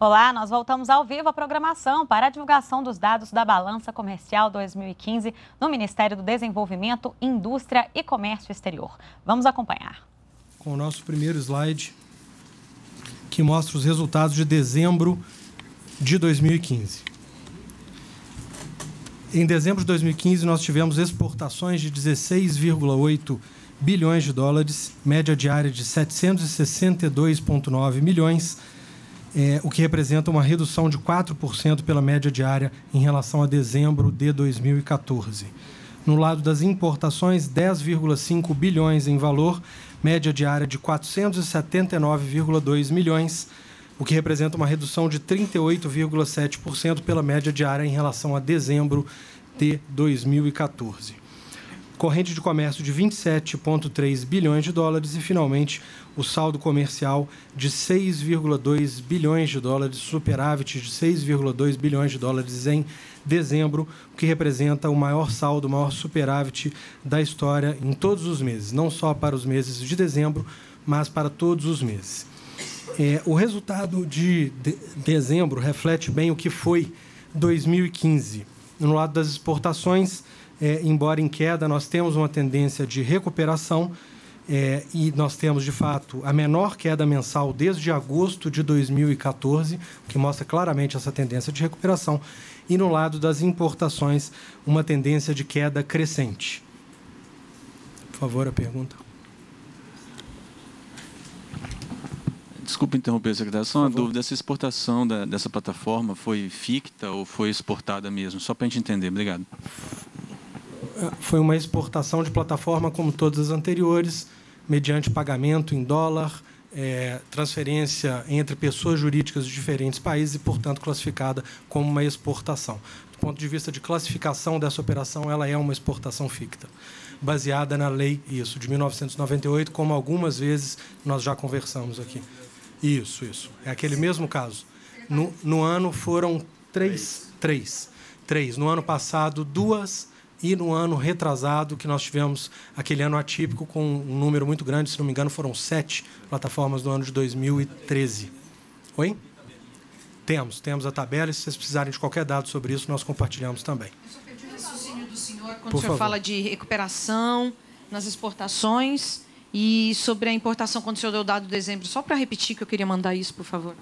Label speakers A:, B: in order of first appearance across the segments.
A: Olá, nós voltamos ao vivo à programação para a divulgação dos dados da Balança Comercial 2015 no Ministério do Desenvolvimento, Indústria e Comércio Exterior. Vamos acompanhar.
B: Com o nosso primeiro slide, que mostra os resultados de dezembro de 2015. Em dezembro de 2015, nós tivemos exportações de 16,8 bilhões de dólares, média diária de 762,9 milhões é, o que representa uma redução de 4% pela média diária em relação a dezembro de 2014. No lado das importações, 10,5 bilhões em valor, média diária de 479,2 milhões, o que representa uma redução de 38,7% pela média diária em relação a dezembro de 2014 corrente de comércio de 27,3 bilhões de dólares e, finalmente, o saldo comercial de 6,2 bilhões de dólares, superávit de 6,2 bilhões de dólares em dezembro, o que representa o maior saldo, o maior superávit da história em todos os meses, não só para os meses de dezembro, mas para todos os meses. É, o resultado de, de dezembro reflete bem o que foi 2015. No lado das exportações, é, embora em queda, nós temos uma tendência de recuperação é, e nós temos, de fato, a menor queda mensal desde agosto de 2014, o que mostra claramente essa tendência de recuperação. E no lado das importações, uma tendência de queda crescente. Por favor, a pergunta.
C: Desculpa interromper, secretário. Só uma dúvida: essa exportação da, dessa plataforma foi ficta ou foi exportada mesmo? Só para a gente entender. Obrigado
B: foi uma exportação de plataforma como todas as anteriores, mediante pagamento em dólar, é, transferência entre pessoas jurídicas de diferentes países e, portanto, classificada como uma exportação. Do ponto de vista de classificação dessa operação, ela é uma exportação ficta, baseada na lei, isso, de 1998, como algumas vezes nós já conversamos aqui. Isso, isso. É aquele mesmo caso. No, no ano foram três, três, três. No ano passado, duas e no ano retrasado, que nós tivemos aquele ano atípico com um número muito grande, se não me engano, foram sete plataformas no ano de 2013. Oi? Temos, temos a tabela, e se vocês precisarem de qualquer dado sobre isso, nós compartilhamos também. Eu só pedi o
D: raciocínio do senhor quando Por o senhor favor. fala de recuperação nas exportações e sobre a importação, quando o senhor deu o dado de dezembro, só para repetir que eu queria mandar isso, por favor.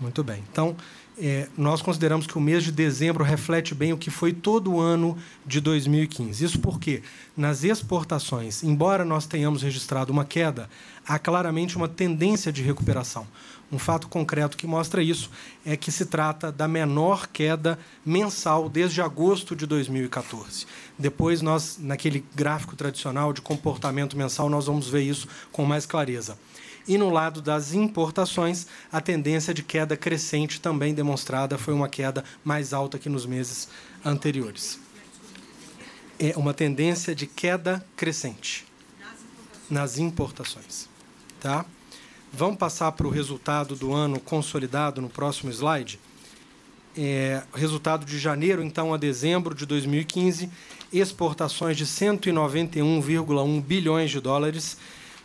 B: Muito bem. Então, é, nós consideramos que o mês de dezembro reflete bem o que foi todo o ano de 2015. Isso porque, nas exportações, embora nós tenhamos registrado uma queda, há claramente uma tendência de recuperação. Um fato concreto que mostra isso é que se trata da menor queda mensal desde agosto de 2014. Depois, nós, naquele gráfico tradicional de comportamento mensal, nós vamos ver isso com mais clareza. E no lado das importações, a tendência de queda crescente também demonstrada foi uma queda mais alta que nos meses anteriores. É uma tendência de queda crescente nas importações. Tá? Vamos passar para o resultado do ano consolidado no próximo slide. É, resultado de janeiro, então, a dezembro de 2015, exportações de 191,1 bilhões de dólares,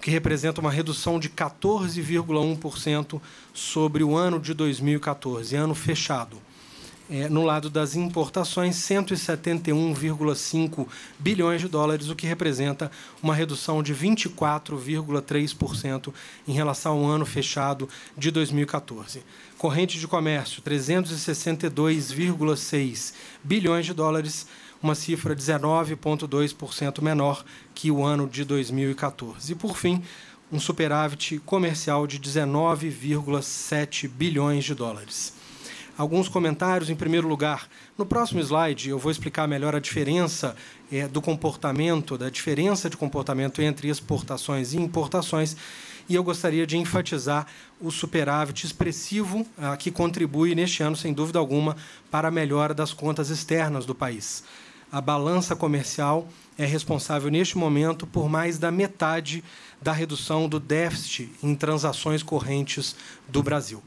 B: que representa uma redução de 14,1% sobre o ano de 2014, ano fechado. É, no lado das importações, 171,5 bilhões de dólares, o que representa uma redução de 24,3% em relação ao ano fechado de 2014. Corrente de comércio, 362,6 bilhões de dólares, uma cifra 19,2% menor que o ano de 2014. E, por fim, um superávit comercial de 19,7 bilhões de dólares. Alguns comentários, em primeiro lugar. No próximo slide, eu vou explicar melhor a diferença é, do comportamento, da diferença de comportamento entre exportações e importações. E eu gostaria de enfatizar o superávit expressivo ah, que contribui neste ano, sem dúvida alguma, para a melhora das contas externas do país a balança comercial é responsável neste momento por mais da metade da redução do déficit em transações correntes do Brasil.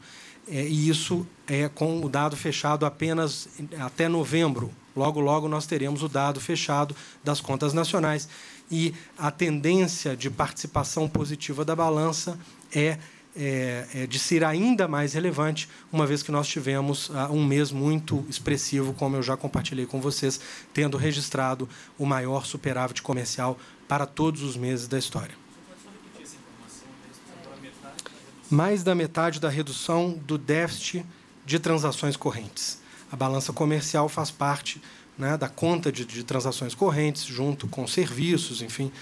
B: É, e isso é com o dado fechado apenas até novembro. Logo, logo nós teremos o dado fechado das contas nacionais. E a tendência de participação positiva da balança é é, é, de ser ainda mais relevante, uma vez que nós tivemos ah, um mês muito expressivo, como eu já compartilhei com vocês, tendo registrado o maior superávit comercial para todos os meses da história. Mais da metade da redução do déficit de transações correntes. A balança comercial faz parte né, da conta de, de transações correntes, junto com serviços, enfim,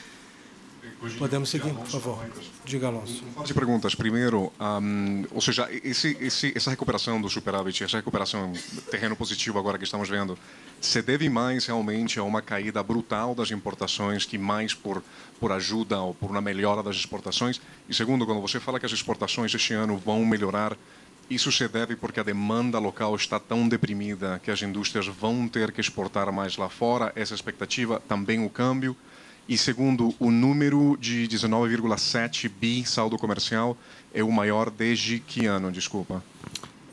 B: Podemos seguir, por favor. Diga, Alonso.
E: de perguntas. Primeiro, um, ou seja, esse, esse, essa recuperação do superávit, essa recuperação terreno positivo agora que estamos vendo, se deve mais realmente a uma caída brutal das importações que mais por, por ajuda ou por uma melhora das exportações? E segundo, quando você fala que as exportações este ano vão melhorar, isso se deve porque a demanda local está tão deprimida que as indústrias vão ter que exportar mais lá fora? Essa expectativa, também o câmbio? E segundo, o número de 19,7 bi saldo comercial é o maior desde que ano, desculpa?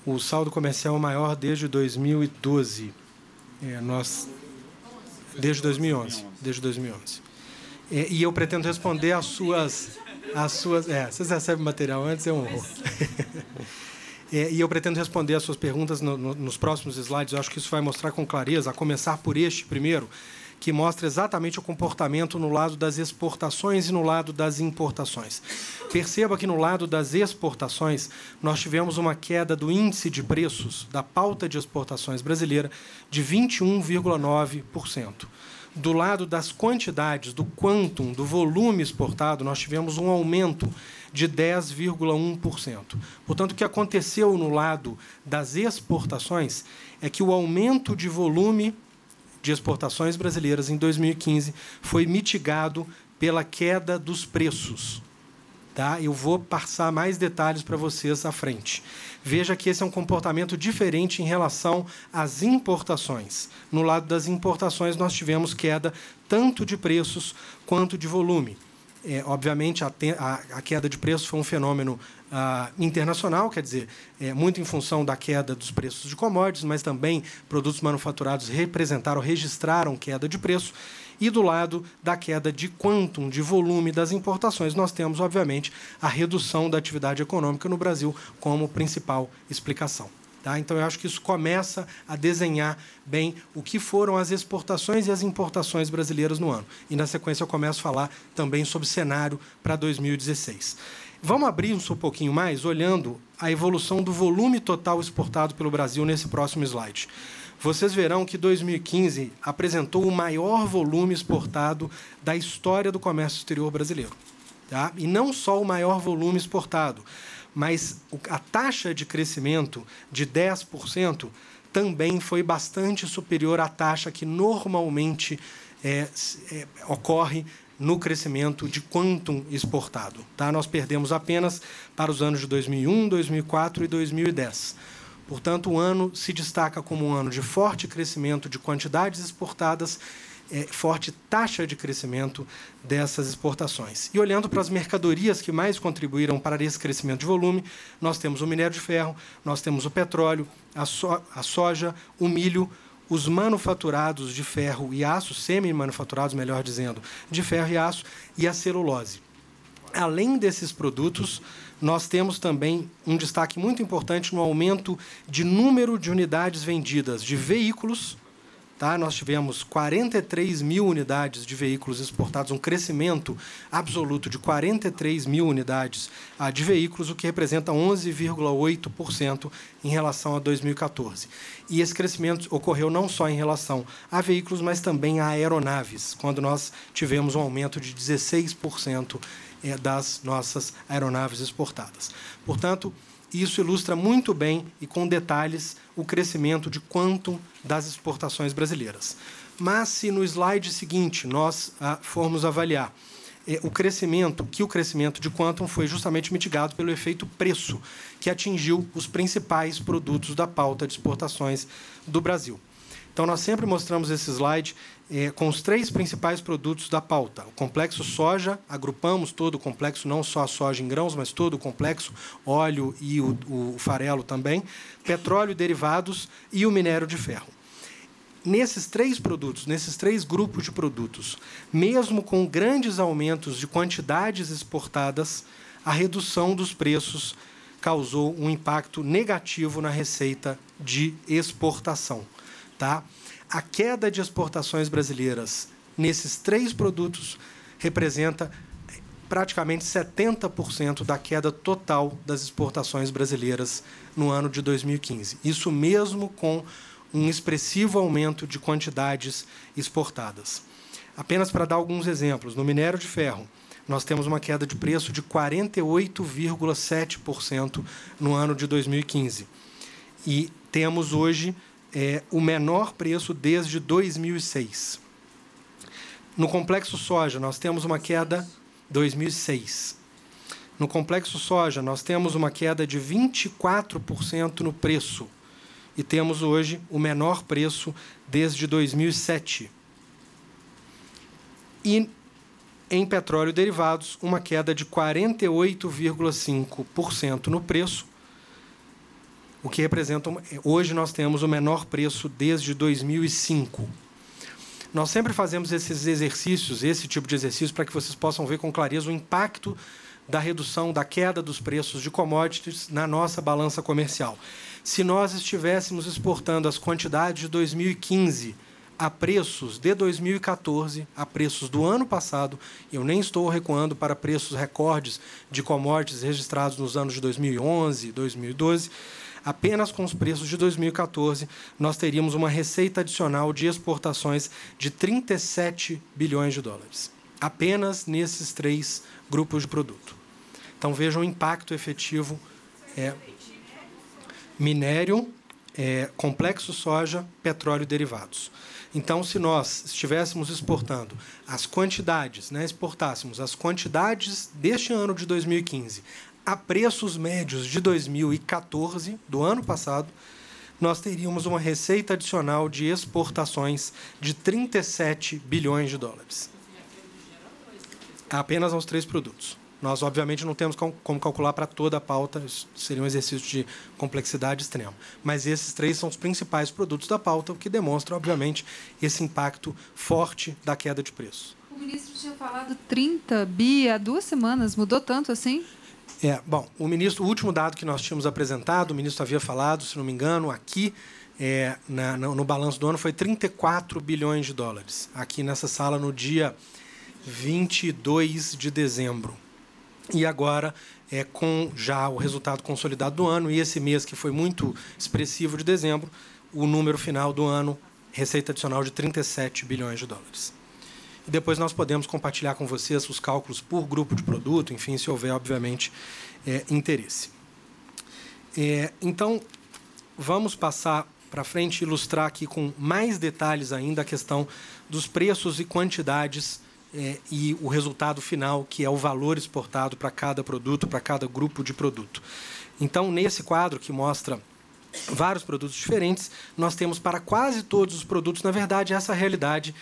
B: O saldo comercial é o maior desde 2012. É, nós desde 2011, desde 2011. É, e eu pretendo responder às suas as suas, é, vocês recebem material antes é um horror. É, e eu pretendo responder às suas perguntas no, no, nos próximos slides. Eu acho que isso vai mostrar com clareza, a começar por este primeiro, que mostra exatamente o comportamento no lado das exportações e no lado das importações. Perceba que no lado das exportações, nós tivemos uma queda do índice de preços da pauta de exportações brasileira de 21,9%. Do lado das quantidades, do quantum, do volume exportado, nós tivemos um aumento de 10,1%. Portanto, o que aconteceu no lado das exportações é que o aumento de volume de exportações brasileiras em 2015 foi mitigado pela queda dos preços. Tá? Eu vou passar mais detalhes para vocês à frente. Veja que esse é um comportamento diferente em relação às importações. No lado das importações, nós tivemos queda tanto de preços quanto de volume. É, obviamente, a, a, a, queda de preços foi um fenômeno ah, internacional, quer dizer, é, muito em função da queda dos preços de commodities, mas também produtos manufaturados representaram, registraram queda de preço. E do lado da queda de quantum, de volume das importações, nós temos, obviamente, a redução da atividade econômica no Brasil como principal explicação. Tá? Então, eu acho que isso começa a desenhar bem o que foram as exportações e as importações brasileiras no ano. E, na sequência, eu começo a falar também sobre cenário para 2016. Vamos abrir um pouquinho mais, olhando a evolução do volume total exportado pelo Brasil nesse próximo slide. Vocês verão que 2015 apresentou o maior volume exportado da história do comércio exterior brasileiro. Tá? E não só o maior volume exportado, mas a taxa de crescimento de 10% também foi bastante superior à taxa que normalmente é, é, ocorre no crescimento de quantum exportado. Tá? Nós perdemos apenas para os anos de 2001, 2004 e 2010. Portanto, o ano se destaca como um ano de forte crescimento de quantidades exportadas é, forte taxa de crescimento dessas exportações. E olhando para as mercadorias que mais contribuíram para esse crescimento de volume, nós temos o minério de ferro, nós temos o petróleo, a, so a soja, o milho, os manufaturados de ferro e aço, semi-manufaturados, melhor dizendo, de ferro e aço, e a celulose. Além desses produtos, nós temos também um destaque muito importante no aumento de número de unidades vendidas de veículos Tá? Nós tivemos 43 mil unidades de veículos exportados, um crescimento absoluto de 43 mil unidades ah, de veículos, o que representa 11,8% em relação a 2014. E esse crescimento ocorreu não só em relação a veículos, mas também a aeronaves, quando nós tivemos um aumento de 16% eh, das nossas aeronaves exportadas. Portanto, isso ilustra muito bem e com detalhes o crescimento de quanto das exportações brasileiras. Mas se no slide seguinte nós ah, formos avaliar eh, o crescimento, que o crescimento de quantum foi justamente mitigado pelo efeito preço, que atingiu os principais produtos da pauta de exportações do Brasil. Então, nós sempre mostramos esse slide é, com os três principais produtos da pauta. O complexo soja, agrupamos todo o complexo, não só a soja em grãos, mas todo o complexo, óleo e o, o farelo também, petróleo e derivados e o minério de ferro. Nesses três produtos, nesses três grupos de produtos, mesmo com grandes aumentos de quantidades exportadas, a redução dos preços causou um impacto negativo na receita de exportação. Tá? A queda de exportações brasileiras nesses três produtos representa praticamente 70% da queda total das exportações brasileiras no ano de 2015. Isso mesmo com um expressivo aumento de quantidades exportadas. Apenas para dar alguns exemplos, no minério de ferro, nós temos uma queda de preço de 48,7% no ano de 2015. E temos hoje é, o menor preço desde 2006. No complexo soja, nós temos uma queda 2006. No complexo soja, nós temos uma queda de 24% no preço e temos hoje o menor preço desde 2007. E em petróleo derivados, uma queda de 48,5% no preço, o que representa. Hoje nós temos o menor preço desde 2005. Nós sempre fazemos esses exercícios, esse tipo de exercício, para que vocês possam ver com clareza o impacto da redução, da queda dos preços de commodities na nossa balança comercial. Se nós estivéssemos exportando as quantidades de 2015 a preços de 2014, a preços do ano passado, eu nem estou recuando para preços recordes de commodities registrados nos anos de 2011, 2012, apenas com os preços de 2014, nós teríamos uma receita adicional de exportações de 37 bilhões de dólares. Apenas nesses três grupos de produto. Então vejam o impacto efetivo é, minério, é, complexo soja, petróleo e derivados. Então, se nós estivéssemos exportando as quantidades, né, exportássemos as quantidades deste ano de 2015 a preços médios de 2014, do ano passado, nós teríamos uma receita adicional de exportações de 37 bilhões de dólares. Apenas aos três produtos. Nós, obviamente, não temos como calcular para toda a pauta, isso seria um exercício de complexidade extrema. Mas esses três são os principais produtos da pauta, o que demonstra, obviamente, esse impacto forte da queda de preço.
F: O ministro tinha falado 30 bi há duas semanas, mudou tanto assim?
B: É, bom, o ministro, o último dado que nós tínhamos apresentado, o ministro havia falado, se não me engano, aqui é, na, no, no balanço do ano foi 34 bilhões de dólares, aqui nessa sala no dia 22 de dezembro. E agora, é, com já o resultado consolidado do ano, e esse mês que foi muito expressivo de dezembro, o número final do ano, receita adicional de 37 bilhões de dólares. E depois nós podemos compartilhar com vocês os cálculos por grupo de produto, enfim, se houver, obviamente, é, interesse. É, então, vamos passar para frente e ilustrar aqui com mais detalhes ainda a questão dos preços e quantidades é, e o resultado final, que é o valor exportado para cada produto, para cada grupo de produto. Então, nesse quadro que mostra vários produtos diferentes, nós temos para quase todos os produtos, na verdade, essa realidade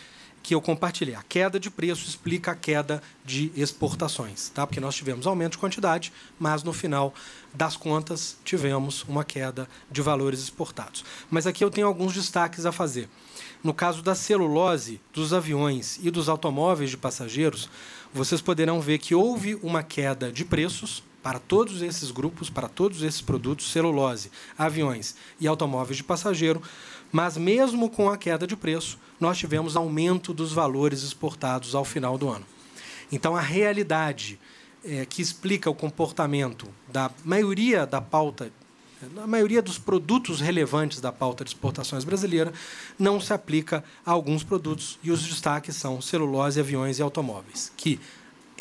B: que eu compartilhei. A queda de preço explica a queda de exportações, tá? porque nós tivemos aumento de quantidade, mas no final das contas tivemos uma queda de valores exportados. Mas aqui eu tenho alguns destaques a fazer. No caso da celulose, dos aviões e dos automóveis de passageiros, vocês poderão ver que houve uma queda de preços para todos esses grupos, para todos esses produtos, celulose, aviões e automóveis de passageiro, mas mesmo com a queda de preço, nós tivemos aumento dos valores exportados ao final do ano. Então, a realidade é, que explica o comportamento da maioria da pauta a maioria dos produtos relevantes da pauta de exportações brasileira não se aplica a alguns produtos e os destaques são celulose, aviões e automóveis, que,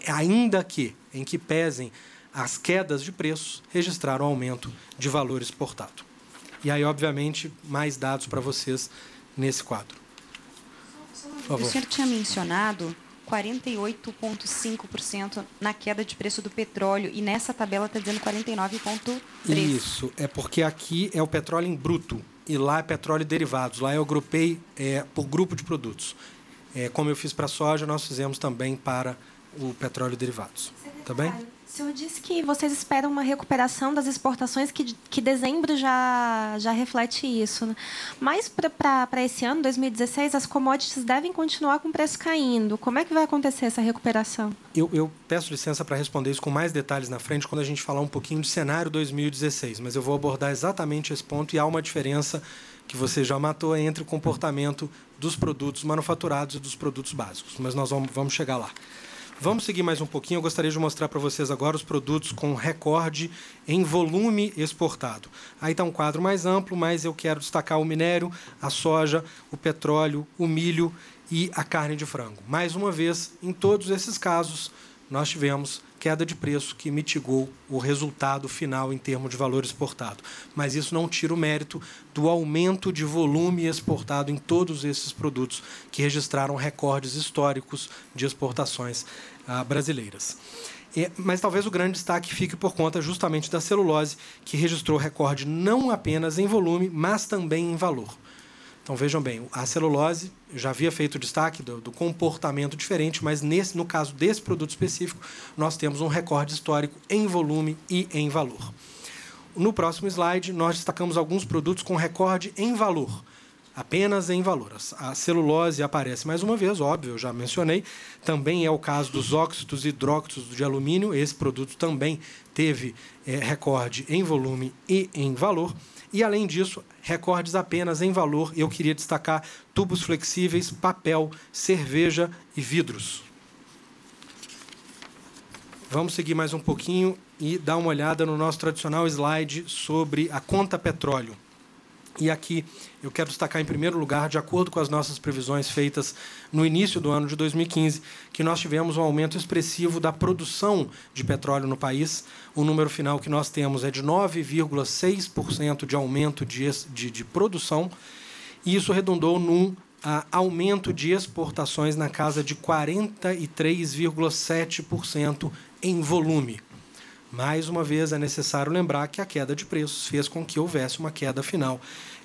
B: ainda que em que pesem as quedas de preços, registraram aumento de valor exportado. E aí, obviamente, mais dados para vocês nesse quadro.
G: O senhor tinha mencionado 48,5% na queda de preço do petróleo. E nessa tabela está dizendo 49,3%.
B: Isso, é porque aqui é o petróleo em bruto e lá é petróleo e derivados. Lá eu agrupei é, por grupo de produtos. É, como eu fiz para a soja, nós fizemos também para o petróleo e derivados. Tá bem?
H: O senhor disse que vocês esperam uma recuperação das exportações, que, que dezembro já, já reflete isso. Né? Mas para esse ano, 2016, as commodities devem continuar com o preço caindo. Como é que vai acontecer essa recuperação?
B: Eu, eu peço licença para responder isso com mais detalhes na frente, quando a gente falar um pouquinho de cenário 2016. Mas eu vou abordar exatamente esse ponto e há uma diferença que você já matou entre o comportamento dos produtos manufaturados e dos produtos básicos. Mas nós vamos, vamos chegar lá. Vamos seguir mais um pouquinho. Eu gostaria de mostrar para vocês agora os produtos com recorde em volume exportado. Aí está um quadro mais amplo, mas eu quero destacar o minério, a soja, o petróleo, o milho e a carne de frango. Mais uma vez, em todos esses casos, nós tivemos queda de preço que mitigou o resultado final em termos de valor exportado. Mas isso não tira o mérito do aumento de volume exportado em todos esses produtos que registraram recordes históricos de exportações ah, brasileiras. É, mas talvez o grande destaque fique por conta justamente da celulose, que registrou recorde não apenas em volume, mas também em valor. Então vejam bem, a celulose já havia feito destaque do, do, comportamento diferente, mas nesse, no caso desse produto específico, nós temos um recorde histórico em volume e em valor. No próximo slide, nós destacamos alguns produtos com recorde em valor, apenas em valor. A celulose aparece mais uma vez, óbvio, eu já mencionei. Também é o caso dos óxidos hidróxidos de alumínio. Esse produto também teve é, recorde em volume e em valor. E, além disso, recordes apenas em valor. Eu queria destacar tubos flexíveis, papel, cerveja e vidros. Vamos seguir mais um pouquinho e dar uma olhada no nosso tradicional slide sobre a conta petróleo. E aqui eu quero destacar, em primeiro lugar, de acordo com as nossas previsões feitas no início do ano de 2015, que nós tivemos um aumento expressivo da produção de petróleo no país. O número final que nós temos é de 9,6% de aumento de, de, de, produção, e isso redundou num a, aumento de exportações na casa de 43,7% em volume. Mais uma vez, é necessário lembrar que a queda de preços fez com que houvesse uma queda final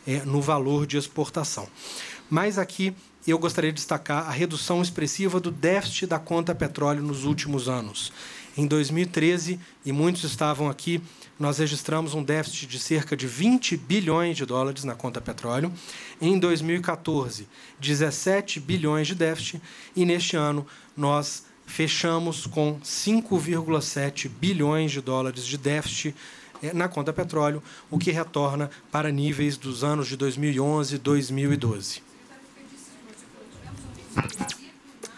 B: é, no valor de exportação. Mas aqui eu gostaria de destacar a redução expressiva do déficit da conta petróleo nos últimos anos. Em 2013, e muitos estavam aqui, nós registramos um déficit de cerca de 20 bilhões de dólares na conta petróleo. Em 2014, 17 bilhões de déficit. E neste ano, nós fechamos com 5,7 bilhões de dólares de déficit eh, na conta petróleo, o que retorna para níveis dos anos de 2011 e 2012.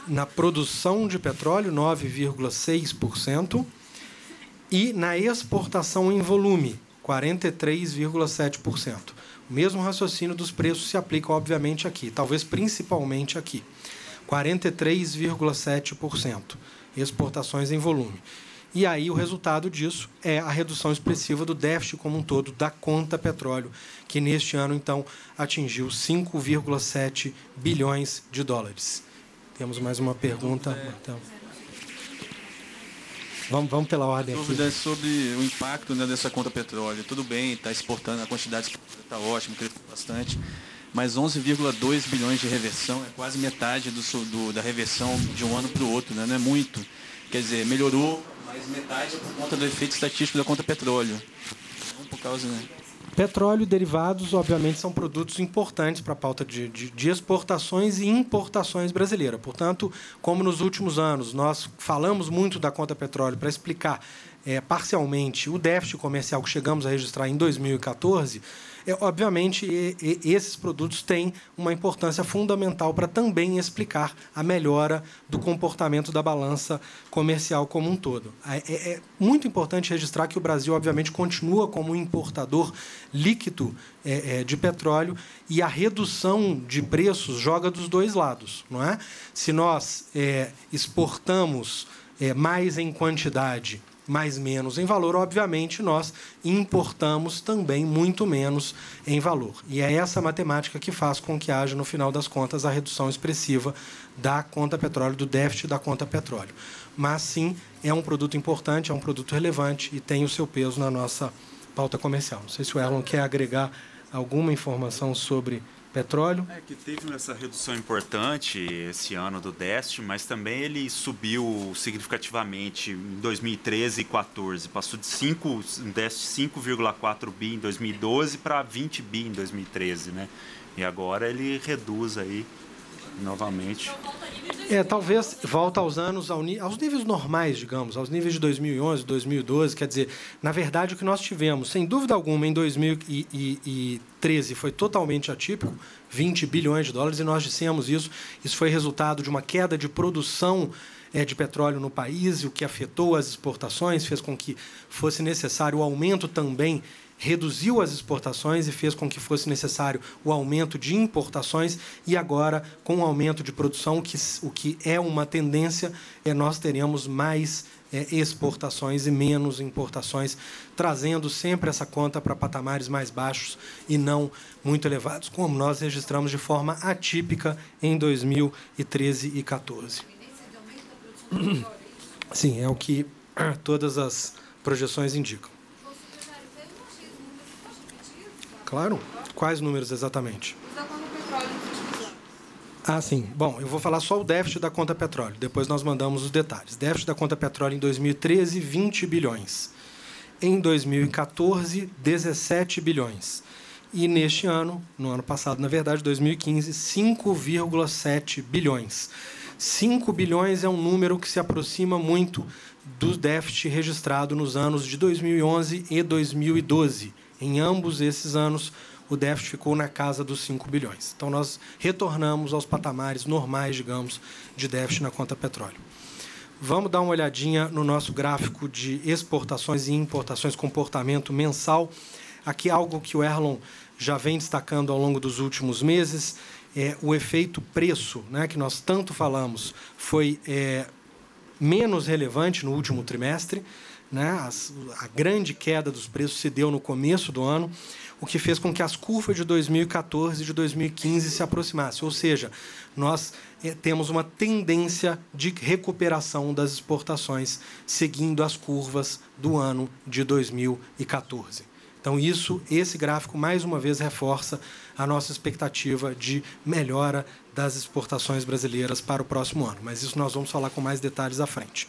B: Na produção de petróleo, 9,6%, e na exportação em volume, 43,7%. O mesmo raciocínio dos preços se aplica, obviamente, aqui, talvez principalmente aqui. 43,7%. Exportações em volume. E aí o resultado disso é a redução expressiva do déficit como um todo da conta petróleo, que neste ano, então, atingiu 5,7 bilhões de dólares. Temos mais uma pergunta. Então. Vamos, vamos pela ordem
C: aqui. Dúvida sobre o impacto né, dessa conta petróleo. Tudo bem, está exportando, a quantidade está ótima, cresceu bastante mas 11,2 bilhões de reversão é quase metade do, do, da reversão de um ano para o outro, né? não é muito. Quer dizer, melhorou, mas metade é por conta do efeito estatístico da conta petróleo. Não por causa, né?
B: Petróleo e derivados, obviamente, são produtos importantes para a pauta de, de, de, exportações e importações brasileira. Portanto, como nos últimos anos nós falamos muito da conta petróleo para explicar é, parcialmente o déficit comercial que chegamos a registrar em 2014, é, obviamente, e, e, esses produtos têm uma importância fundamental para também explicar a melhora do comportamento da balança comercial como um todo. É, é, é muito importante registrar que o Brasil, obviamente, continua como importador líquido é, é, de petróleo e a redução de preços joga dos dois lados, não é? Se nós é, exportamos mais em quantidade mais menos em valor, obviamente nós importamos também muito menos em valor. E é essa matemática que faz com que haja, no final das contas, a redução expressiva da conta petróleo, do déficit da conta petróleo. Mas sim, é um produto importante, é um produto relevante e tem o seu peso na nossa pauta comercial. Não sei se o Erlon quer agregar alguma informação sobre petróleo.
I: É que teve essa redução importante esse ano do déficit, mas também ele subiu significativamente em 2013 e 2014. Passou de 5, um déficit 5,4 bi em 2012 para 20 bi em 2013, né? E agora ele reduz aí novamente.
B: É, talvez volta aos anos, aos níveis normais, digamos, aos níveis de 2011, 2012. Quer dizer, na verdade, o que nós tivemos, sem dúvida alguma, em 2013 foi totalmente atípico 20 bilhões de dólares, e nós dissemos isso. Isso foi resultado de uma queda de produção é, de petróleo no país, o que afetou as exportações, fez com que fosse necessário o aumento também reduziu as exportações e fez com que fosse necessário o aumento de importações e agora com o aumento de produção, que, o que é uma tendência, é, nós teremos mais é, exportações e menos importações, trazendo sempre essa conta para patamares mais baixos e não muito elevados, como nós registramos de forma atípica em 2013 e 2014. Sim, é o que todas as projeções indicam. Claro. Quais números exatamente? Ah, sim. Bom, eu vou falar só o déficit da conta petróleo. Depois nós mandamos os detalhes. Déficit da conta petróleo em 2013, 20 bilhões. Em 2014, 17 bilhões. E neste ano, no ano passado, na verdade, 2015, 5,7 bilhões. 5 bilhões é um número que se aproxima muito do déficit registrado nos anos de 2011 e 2012 em ambos esses anos, o déficit ficou na casa dos 5 bilhões. Então, nós retornamos aos patamares normais, digamos, de déficit na conta petróleo. Vamos dar uma olhadinha no nosso gráfico de exportações e importações, comportamento mensal. Aqui, algo que o Erlon já vem destacando ao longo dos últimos meses, é o efeito preço, né, que nós tanto falamos, foi é, menos relevante no último trimestre. Né? A grande queda dos preços se deu no começo do ano, o que fez com que as curvas de 2014 e de 2015 se aproximassem. Ou seja, nós é, temos uma tendência de recuperação das exportações seguindo as curvas do ano de 2014. Então, isso, esse gráfico, mais uma vez, reforça a nossa expectativa de melhora das exportações brasileiras para o próximo ano. Mas isso nós vamos falar com mais detalhes à frente.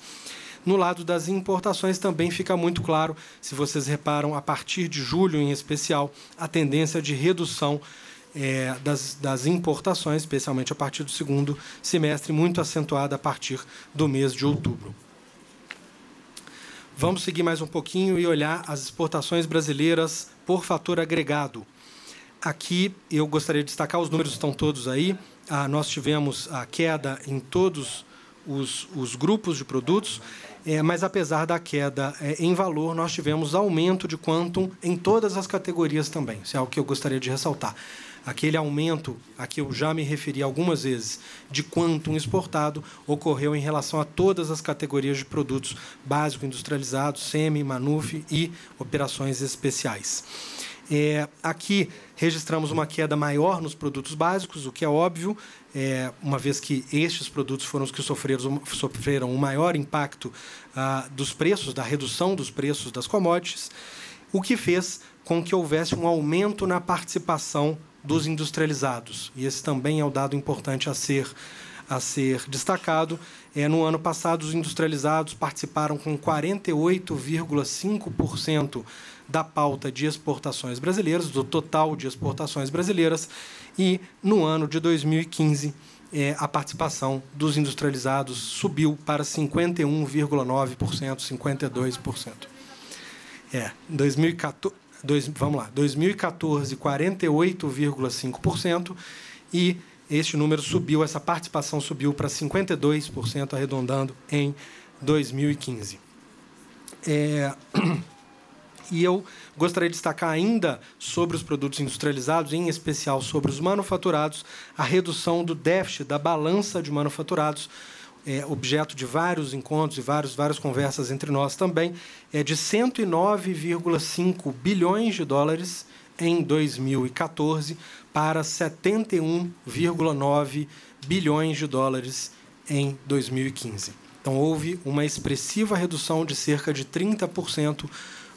B: No lado das importações também fica muito claro, se vocês reparam, a partir de julho em especial, a tendência de redução é, das, das, importações, especialmente a partir do segundo semestre, muito acentuada a partir do mês de outubro. Vamos seguir mais um pouquinho e olhar as exportações brasileiras por fator agregado. Aqui eu gostaria de destacar, os números estão todos aí. Ah, nós tivemos a queda em todos os, os grupos de produtos. É, mas apesar da queda é, em valor, nós tivemos aumento de quantum em todas as categorias também. Isso é algo que eu gostaria de ressaltar. Aquele aumento a que eu já me referi algumas vezes de quantum exportado ocorreu em relação a todas as categorias de produtos básico industrializados, semi, manuf e operações especiais. É, aqui registramos uma queda maior nos produtos básicos, o que é óbvio, é, uma vez que estes produtos foram os que sofreram, sofreram o maior impacto ah, dos preços, da redução dos preços das commodities, o que fez com que houvesse um aumento na participação dos industrializados. E esse também é um dado importante a ser a ser destacado. É, no ano passado, os industrializados participaram com 48,5% da pauta de exportações brasileiras, do total de exportações brasileiras, e no ano de 2015 é, a participação dos industrializados subiu para 51,9%, 52%. É, 2014, dois, vamos lá, 2014, 48,5%, e este número subiu, essa participação subiu para 52%, arredondando em 2015. É, E eu gostaria de destacar ainda sobre os produtos industrializados, em especial sobre os manufaturados, a redução do déficit da balança de manufaturados, é, objeto de vários encontros e vários, várias conversas entre nós também, é de 109,5 bilhões de dólares em 2014 para 71,9 bilhões de dólares em 2015. Então, houve uma expressiva redução de cerca de 30%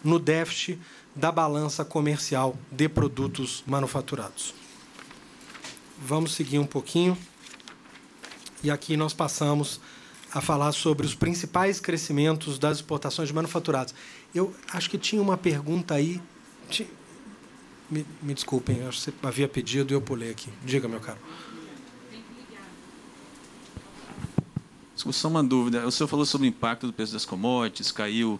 B: no déficit da balança comercial de produtos manufaturados. vamos seguir um pouquinho. E aqui nós passamos a falar sobre os principais crescimentos das exportações de manufaturados. Eu acho que tinha uma pergunta aí. Me, me desculpem, acho que você havia pedido e eu pulei aqui. Diga, meu caro.
C: Só uma dúvida. O senhor falou sobre o impacto do preço das commodities, caiu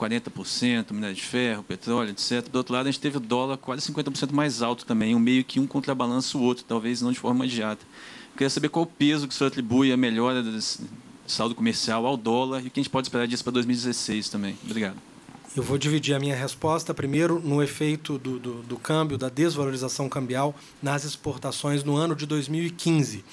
C: 40%, minério de ferro, petróleo, etc. Do outro lado, a gente teve o dólar quase 50% mais alto também, um meio que um contrabalança o outro, talvez não de forma imediata. queria saber qual o peso que o senhor atribui à melhora do saldo comercial ao dólar e o que a gente pode esperar disso para 2016 também. Obrigado.
B: Eu vou dividir a minha resposta primeiro no efeito do, do, do câmbio, da desvalorização cambial nas exportações no ano de 2015.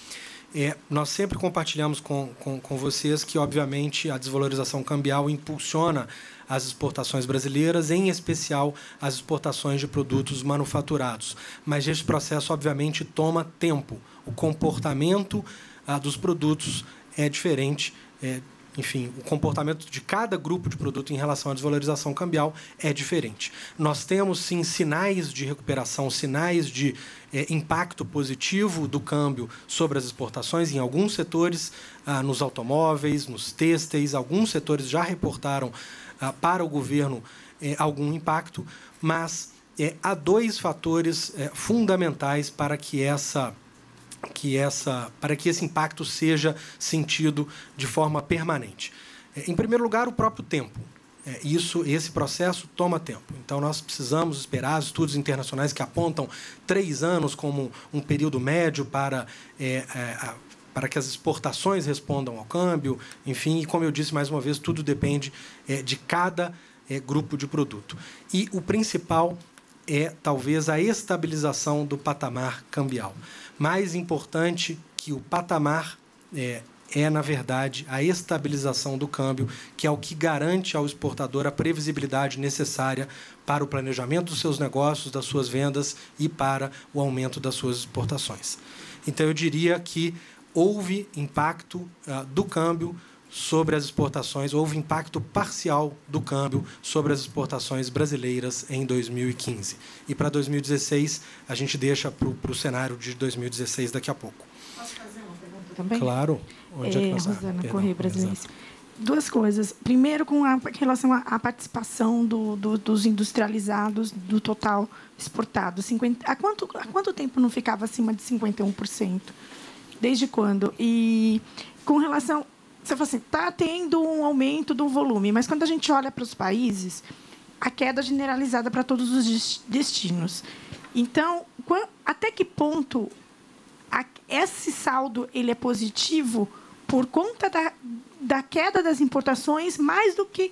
B: É, nós sempre compartilhamos com, com, com vocês que, obviamente, a desvalorização cambial impulsiona as exportações brasileiras, em especial as exportações de produtos manufaturados. Mas esse processo, obviamente, toma tempo. O comportamento ah, dos produtos é diferente. É, enfim, o comportamento de cada grupo de produto em relação à desvalorização cambial é diferente. Nós temos, sim, sinais de recuperação, sinais de é, impacto positivo do câmbio sobre as exportações em alguns setores, ah, nos automóveis, nos têxteis, alguns setores já reportaram para o governo eh, algum impacto, mas eh, há dois fatores eh, fundamentais para que essa que essa para que esse impacto seja sentido de forma permanente. Em primeiro lugar, o próprio tempo. Isso, esse processo toma tempo. Então, nós precisamos esperar estudos internacionais que apontam três anos como um período médio para é, é, para que as exportações respondam ao câmbio, enfim, e como eu disse mais uma vez, tudo depende é, de cada é, grupo de produto. E o principal é talvez a estabilização do patamar cambial. Mais importante que o patamar é, é, na verdade, a estabilização do câmbio, que é o que garante ao exportador a previsibilidade necessária para o planejamento dos seus negócios, das suas vendas e para o aumento das suas exportações. Então, eu diria que houve impacto uh, do câmbio sobre as exportações, houve impacto parcial do câmbio sobre as exportações brasileiras em 2015. E para 2016, a gente deixa para o cenário de 2016 daqui a pouco.
J: Posso fazer uma pergunta também?
B: Claro.
J: Onde é, é que nós... Rosana Perdão, Correia Brasileira. Duas coisas. Primeiro, com a em relação à participação do, do, dos industrializados do total exportado. 50, há, quanto, há quanto tempo não ficava acima de 51%? Desde quando? E com relação. Você fala assim, está tendo um aumento do volume, mas quando a gente olha para os países, a queda generalizada para todos os destinos. Então, até que ponto esse saldo ele é positivo por conta da, da queda das importações mais do que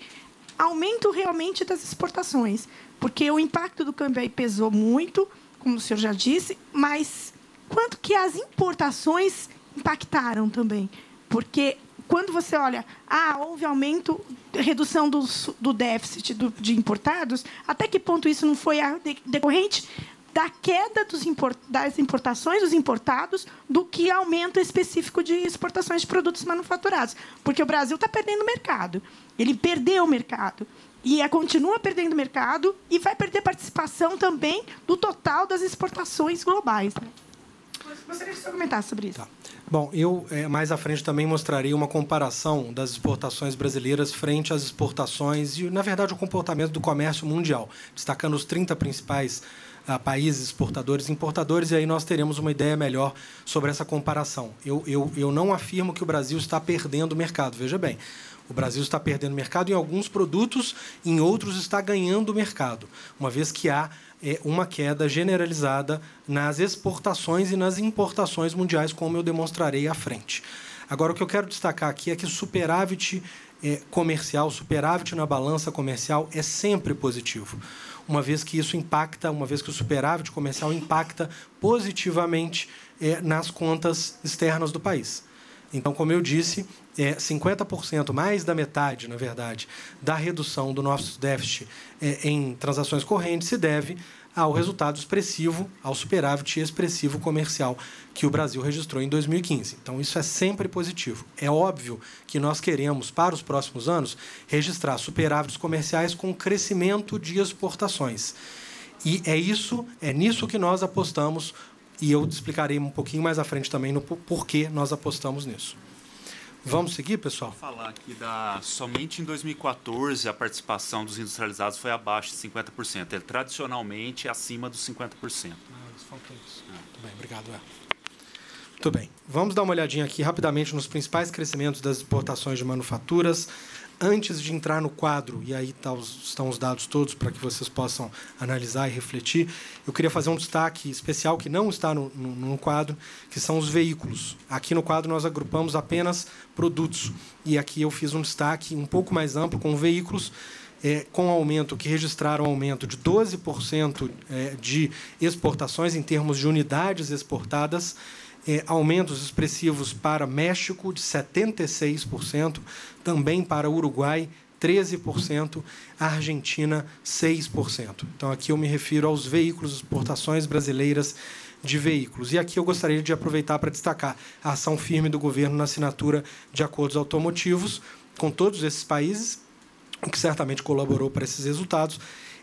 J: aumento realmente das exportações? Porque o impacto do câmbio aí pesou muito, como o senhor já disse, mas quanto que as importações impactaram também. Porque quando você olha, ah, houve aumento, redução do, do déficit do, de importados, até que ponto isso não foi decorrente da queda import, das importações dos importados do que aumento específico de exportações de produtos manufaturados? Porque o Brasil está perdendo mercado. Ele perdeu o mercado. E é, continua perdendo mercado e vai perder participação também do total das exportações globais. Né? Gostaria de você comentar sobre isso. Tá.
B: Bom, eu é, mais à frente também mostrarei uma comparação das exportações brasileiras frente às exportações e, na verdade, o comportamento do comércio mundial, destacando os 30 principais ah, países exportadores e importadores, e aí nós teremos uma ideia melhor sobre essa comparação. Eu, eu, eu não afirmo que o Brasil está perdendo mercado, veja bem. O Brasil está perdendo mercado em alguns produtos, em outros está ganhando mercado, uma vez que há uma queda generalizada nas exportações e nas importações mundiais, como eu demonstrarei à frente. Agora, o que eu quero destacar aqui é que o superávit é, comercial, superávit na balança comercial é sempre positivo, uma vez que isso impacta, uma vez que o superávit comercial impacta positivamente é, nas contas externas do país. Então, como eu disse, é, 50%, mais da metade, na verdade, da redução do nosso déficit é, em transações correntes se deve ao resultado expressivo, ao superávit expressivo comercial que o Brasil registrou em 2015. Então, isso é sempre positivo. É óbvio que nós queremos, para os próximos anos, registrar superávites comerciais com crescimento de exportações. E é isso, é nisso que nós apostamos e eu explicarei um pouquinho mais à frente também no porquê nós apostamos nisso. Vamos seguir, pessoal?
I: Vou falar aqui da somente em 2014 a participação dos industrializados foi abaixo de 50%. Ele tradicionalmente é acima dos 50%. Ah, faltou
B: isso. Muito bem, obrigado. É. Muito bem. Vamos dar uma olhadinha aqui rapidamente nos principais crescimentos das exportações de manufaturas antes de entrar no quadro, e aí tá estão os dados todos para que vocês possam analisar e refletir, eu queria fazer um destaque especial que não está no, no, quadro, que são os veículos. Aqui no quadro nós agrupamos apenas produtos, e aqui eu fiz um destaque um pouco mais amplo com veículos, é, com aumento, que registraram aumento de 12% é, de exportações em termos de unidades exportadas, é, aumentos expressivos para México, de 76%, também para Uruguai, 13%, Argentina, 6%. Então, aqui eu me refiro aos veículos, exportações brasileiras de veículos. E aqui eu gostaria de aproveitar para destacar a ação firme do governo na assinatura de acordos automotivos com todos esses países, o que certamente colaborou para esses resultados,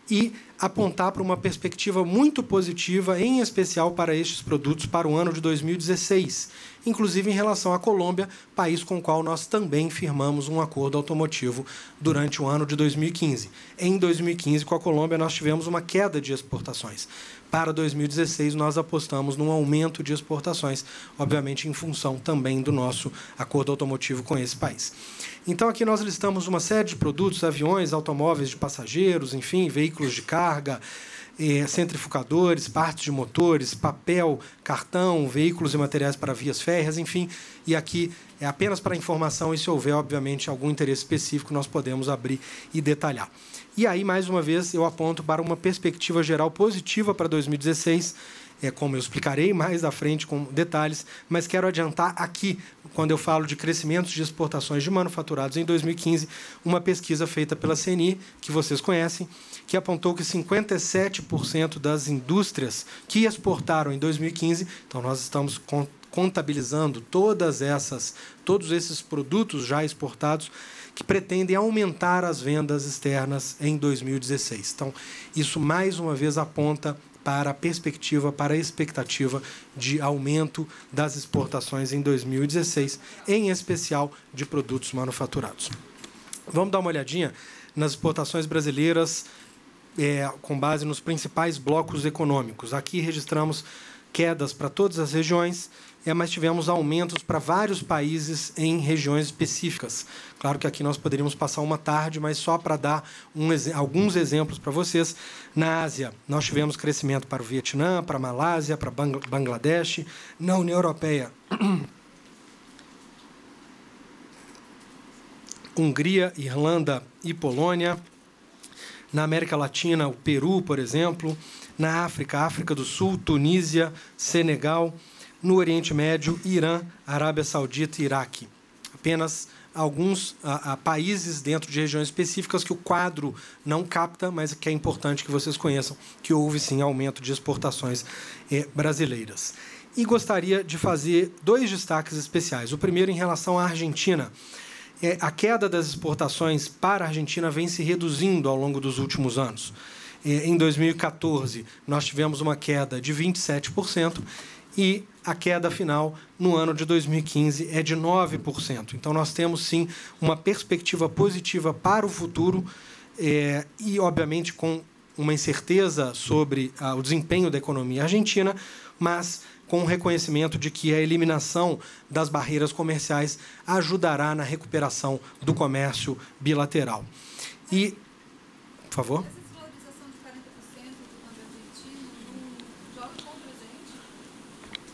B: e apontar para uma perspectiva muito positiva, em especial para estes produtos para o ano de 2016, inclusive em relação à Colômbia, país com o qual nós também firmamos um acordo automotivo durante o ano de 2015. Em 2015, com a Colômbia, nós tivemos uma queda de exportações. Para 2016, nós apostamos num aumento de exportações, obviamente em função também do nosso acordo automotivo com esse país. Então, aqui nós listamos uma série de produtos, aviões, automóveis de passageiros, enfim, veículos de carga, eh, centrifugadores, partes de motores, papel, cartão, veículos e materiais para vias férreas, enfim. E aqui é apenas para informação e, se houver, obviamente, algum interesse específico, nós podemos abrir e detalhar. E aí, mais uma vez, eu aponto para uma perspectiva geral positiva para 2016, é, como eu explicarei mais à frente com detalhes, mas quero adiantar aqui, quando eu falo de crescimentos de exportações de manufaturados em 2015, uma pesquisa feita pela CNI, que vocês conhecem, que apontou que 57% das indústrias que exportaram em 2015, então nós estamos contabilizando todas essas, todos esses produtos já exportados, que pretendem aumentar as vendas externas em 2016. Então, isso mais uma vez aponta para a perspectiva, para a expectativa de aumento das exportações em 2016, em especial de produtos manufaturados. Vamos dar uma olhadinha nas exportações brasileiras é, com base nos principais blocos econômicos. Aqui registramos quedas para todas as regiões é, mas tivemos aumentos para vários países em regiões específicas. Claro que aqui nós poderíamos passar uma tarde, mas só para dar um, alguns exemplos para vocês. Na Ásia, nós tivemos crescimento para o Vietnã, para a Malásia, para Bangladesh. Na União Europeia, Hungria, Irlanda e Polônia. Na América Latina, o Peru, por exemplo. Na África, África do Sul, Tunísia, Senegal no Oriente Médio, Irã, Arábia Saudita e Iraque. Apenas alguns a, a, países dentro de regiões específicas que o quadro não capta, mas que é importante que vocês conheçam que houve sim aumento de exportações eh, brasileiras. E gostaria de fazer dois destaques especiais. O primeiro em relação à Argentina. É, a queda das exportações para a Argentina vem se reduzindo ao longo dos últimos anos. É, em 2014, nós tivemos uma queda de 27%, e a queda final no ano de 2015 é de 9%. Então, nós temos sim uma perspectiva positiva para o futuro é, e, obviamente, com uma incerteza sobre ah, o desempenho da economia argentina, mas com o reconhecimento de que a eliminação das barreiras comerciais ajudará na recuperação do comércio bilateral. E, por favor.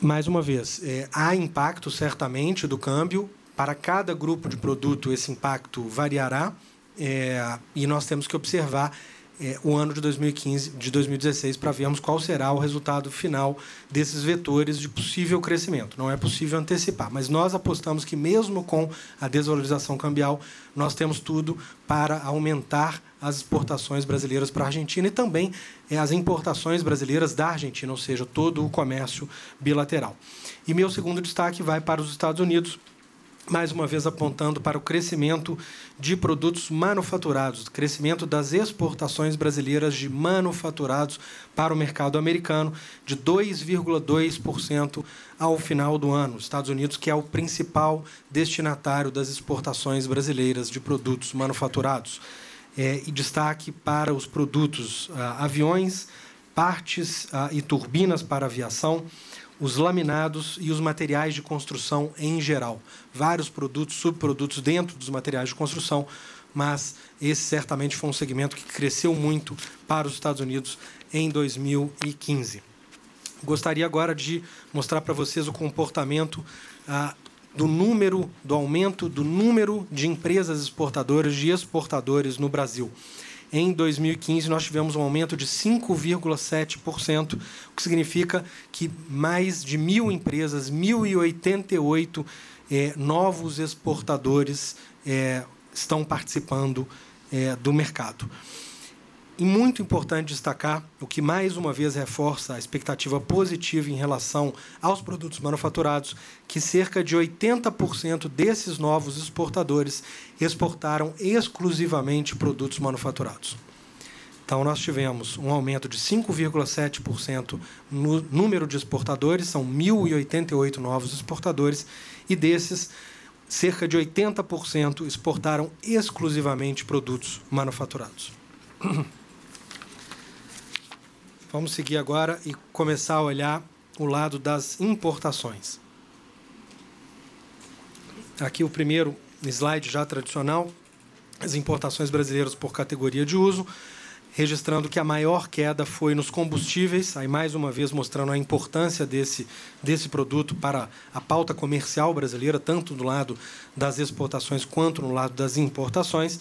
B: Mais uma vez, é, há impacto certamente do câmbio. Para cada grupo de produto, esse impacto variará. É, e nós temos que observar é, o ano de 2015, de 2016, para vermos qual será o resultado final desses vetores de possível crescimento. Não é possível antecipar, mas nós apostamos que, mesmo com a desvalorização cambial, nós temos tudo para aumentar as exportações brasileiras para a Argentina e também é, as importações brasileiras da Argentina, ou seja, todo o comércio bilateral. E meu segundo destaque vai para os Estados Unidos, mais uma vez apontando para o crescimento de produtos manufaturados, crescimento das exportações brasileiras de manufaturados para o mercado americano de 2,2% ao final do ano. Estados Unidos, que é o principal destinatário das exportações brasileiras de produtos manufaturados. É, e destaque para os produtos ah, aviões, partes ah, e turbinas para aviação, os laminados e os materiais de construção em geral. Vários produtos, subprodutos dentro dos materiais de construção, mas esse certamente foi um segmento que cresceu muito para os Estados Unidos em 2015. Gostaria agora de mostrar para vocês o comportamento ah, do número, do aumento do número de empresas exportadoras, de exportadores no Brasil. Em 2015, nós tivemos um aumento de 5,7%, o que significa que mais de mil empresas, 1.088 é, novos exportadores é, estão participando é, do mercado. E muito importante destacar o que mais uma vez reforça a expectativa positiva em relação aos produtos manufaturados, que cerca de 80% desses novos exportadores exportaram exclusivamente produtos manufaturados. Então, nós tivemos um aumento de 5,7% no número de exportadores, são 1.088 novos exportadores, e desses, cerca de 80% exportaram exclusivamente produtos manufaturados. Vamos seguir agora e começar a olhar o lado das importações. Aqui o primeiro slide já tradicional, as importações brasileiras por categoria de uso, registrando que a maior queda foi nos combustíveis, aí mais uma vez mostrando a importância desse, desse produto para a pauta comercial brasileira, tanto do lado das exportações quanto no lado das importações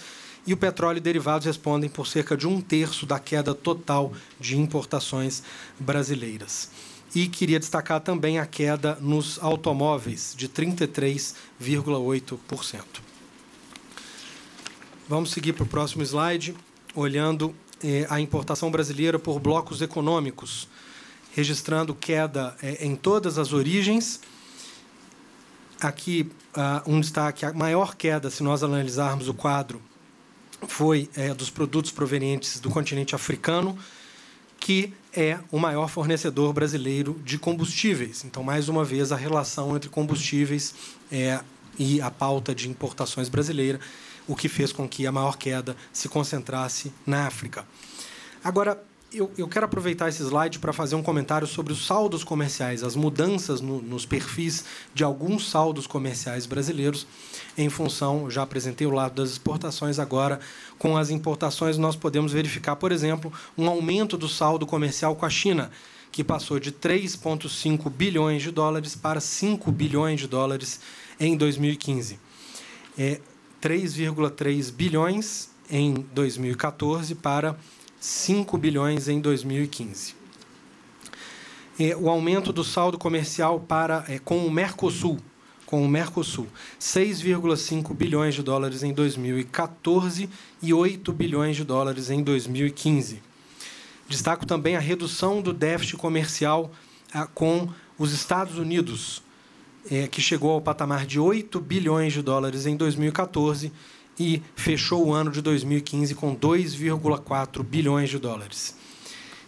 B: e o petróleo e derivados respondem por cerca de um terço da queda total de importações brasileiras. E queria destacar também a queda nos automóveis, de 33,8%. Vamos seguir para o próximo slide, olhando eh, a importação brasileira por blocos econômicos, registrando queda eh, em todas as origens. Aqui, uh, um destaque: a maior queda, se nós analisarmos o quadro, foi é, dos produtos provenientes do continente africano, que é o maior fornecedor brasileiro de combustíveis. Então, mais uma vez, a relação entre combustíveis é, e a pauta de importações brasileira, o que fez com que a maior queda se concentrasse na África. Agora, eu, eu quero aproveitar esse slide para fazer um comentário sobre os saldos comerciais, as mudanças no, nos perfis de alguns saldos comerciais brasileiros, em função, já apresentei o lado das exportações, agora com as importações nós podemos verificar, por exemplo, um aumento do saldo comercial com a China, que passou de 3,5 bilhões de dólares para 5 bilhões de dólares em 2015. É 3,3 bilhões em 2014 para 5 bilhões em 2015. É, o aumento do saldo comercial para é, com o Mercosul, com o Mercosul, 6,5 bilhões de dólares em 2014 e 8 bilhões de dólares em 2015. Destaco também a redução do déficit comercial com os Estados Unidos, é, que chegou ao patamar de 8 bilhões de dólares em 2014 e fechou o ano de 2015 com 2,4 bilhões de dólares.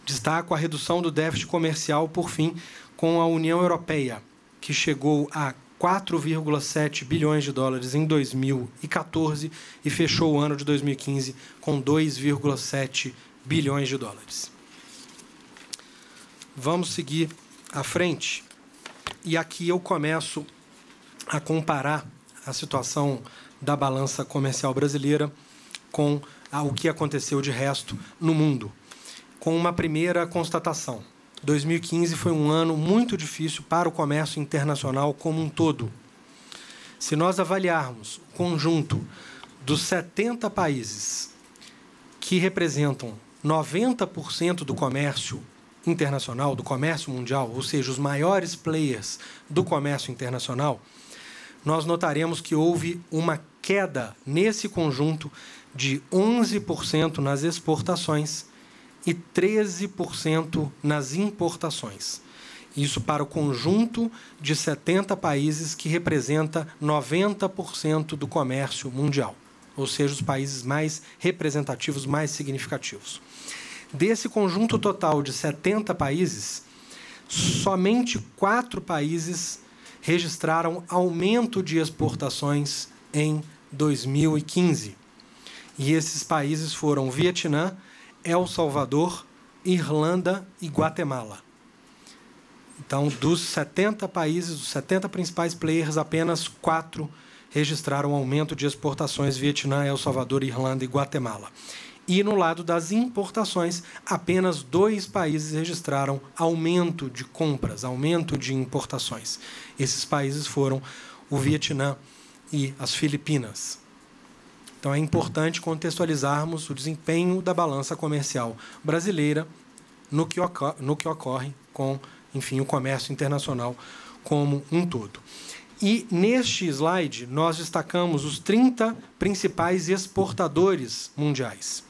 B: Destaco a redução do déficit comercial, por fim, com a União Europeia, que chegou a 4,7 bilhões de dólares em 2014 e fechou o ano de 2015 com 2,7 bilhões de dólares. Vamos seguir à frente. E aqui eu começo a comparar a situação da balança comercial brasileira com o que aconteceu de resto no mundo. Com uma primeira constatação: 2015 foi um ano muito difícil para o comércio internacional como um todo. Se nós avaliarmos o conjunto dos 70 países que representam 90% do comércio internacional, do comércio mundial, ou seja, os maiores players do comércio internacional, nós notaremos que houve uma queda nesse conjunto de 11% nas exportações e 13% nas importações. Isso para o conjunto de 70 países que representa 90% do comércio mundial, ou seja, os países mais representativos, mais significativos. Desse conjunto total de 70 países, somente quatro países registraram aumento de exportações em 2015. E esses países foram Vietnã, El Salvador, Irlanda e Guatemala. Então, dos 70 países, dos 70 principais players, apenas quatro registraram aumento de exportações: Vietnã, El Salvador, Irlanda e Guatemala. E no lado das importações, apenas dois países registraram aumento de compras, aumento de importações. Esses países foram o Vietnã e as Filipinas. Então é importante contextualizarmos o desempenho da balança comercial brasileira no que ocorre, no que ocorre com, enfim, o comércio internacional como um todo. E neste slide nós destacamos os 30 principais exportadores mundiais.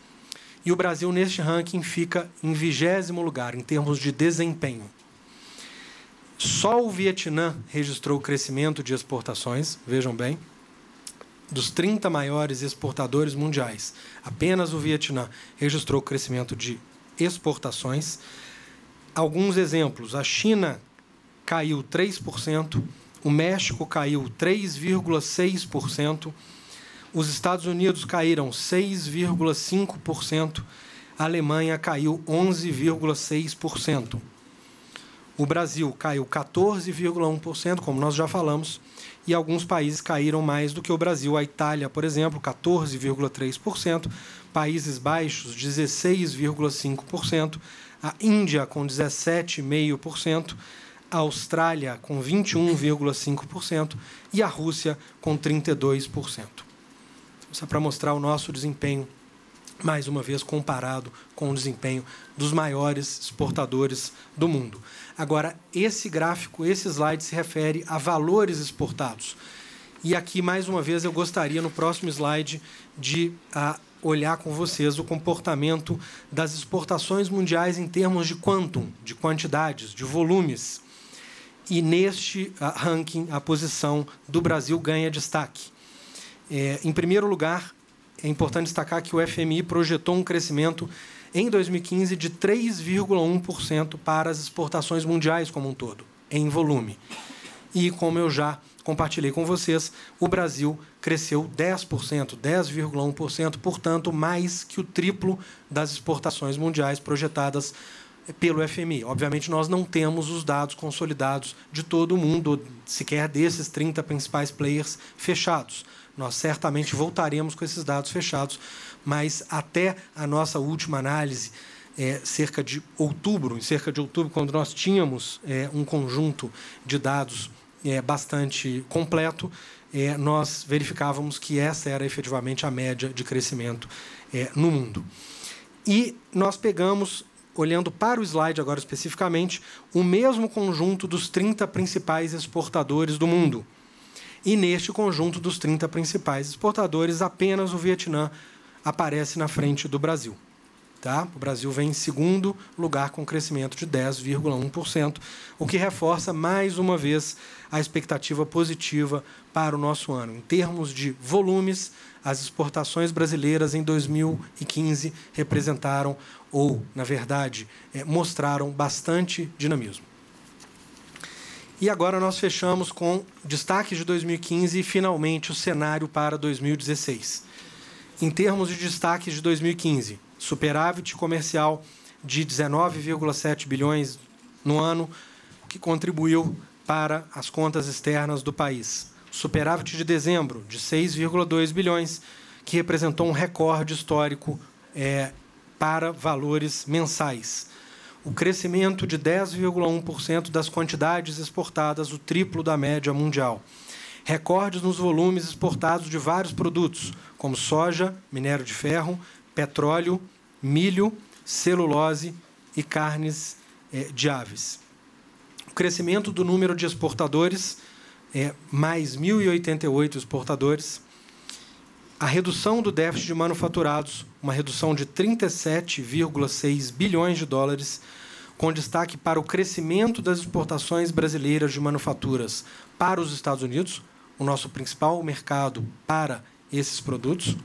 B: E o Brasil, neste ranking, fica em vigésimo lugar em termos de desempenho. Só o Vietnã registrou crescimento de exportações, vejam bem. Dos 30 maiores exportadores mundiais, apenas o Vietnã registrou crescimento de exportações. Alguns exemplos: a China caiu 3%, o México caiu 3,6%. Os Estados Unidos caíram 6,5%, a Alemanha caiu 11,6%. O Brasil caiu 14,1%, como nós já falamos, e alguns países caíram mais do que o Brasil. A Itália, por exemplo, 14,3%, Países Baixos, 16,5%, a Índia, com 17,5%, a Austrália, com 21,5% e a Rússia, com 32%. É para mostrar o nosso desempenho, mais uma vez, comparado com o desempenho dos maiores exportadores do mundo. Agora, esse gráfico, esse slide se refere a valores exportados. E aqui, mais uma vez, eu gostaria, no próximo slide, de a, ah, olhar com vocês o comportamento das exportações mundiais em termos de quantum, de quantidades, de volumes. E neste uh, ranking, a posição do Brasil ganha destaque. É, em primeiro lugar, é importante destacar que o FMI projetou um crescimento em 2015 de 3,1% para as exportações mundiais como um todo, em volume. E, como eu já compartilhei com vocês, o Brasil cresceu 10%, 10,1%, portanto, mais que o triplo das exportações mundiais projetadas pelo FMI. Obviamente, nós não temos os dados consolidados de todo o mundo, sequer desses 30 principais players fechados. Nós certamente voltaremos com esses dados fechados, mas até a nossa última análise, é, cerca de outubro, em cerca de outubro, quando nós tínhamos é, um conjunto de dados é, bastante completo, é, nós verificávamos que essa era efetivamente a média de crescimento é, no mundo. E nós pegamos, olhando para o slide agora especificamente, o mesmo conjunto dos 30 principais exportadores do mundo. E neste conjunto dos 30 principais exportadores, apenas o Vietnã aparece na frente do Brasil. Tá? O Brasil vem em segundo lugar com crescimento de 10,1%, o que reforça mais uma vez a expectativa positiva para o nosso ano. Em termos de volumes, as exportações brasileiras em 2015 representaram, ou, na verdade, é, mostraram bastante dinamismo. E agora nós fechamos com destaques de 2015 e, finalmente, o cenário para 2016. Em termos de destaques de 2015, superávit comercial de 19,7 bilhões no ano, que contribuiu para as contas externas do país. Superávit de dezembro, de 6,2 bilhões, que representou um recorde histórico é, para valores mensais o crescimento de 10,1% das quantidades exportadas, o triplo da média mundial. Recordes nos volumes exportados de vários produtos, como soja, minério de ferro, petróleo, milho, celulose e carnes eh, de aves. O crescimento do número de exportadores, é, mais 1.088 exportadores. A redução do déficit de manufaturados, uma redução de 37,6 bilhões de dólares, com destaque para o crescimento das exportações brasileiras de manufaturas para os Estados Unidos, o nosso principal mercado para esses produtos,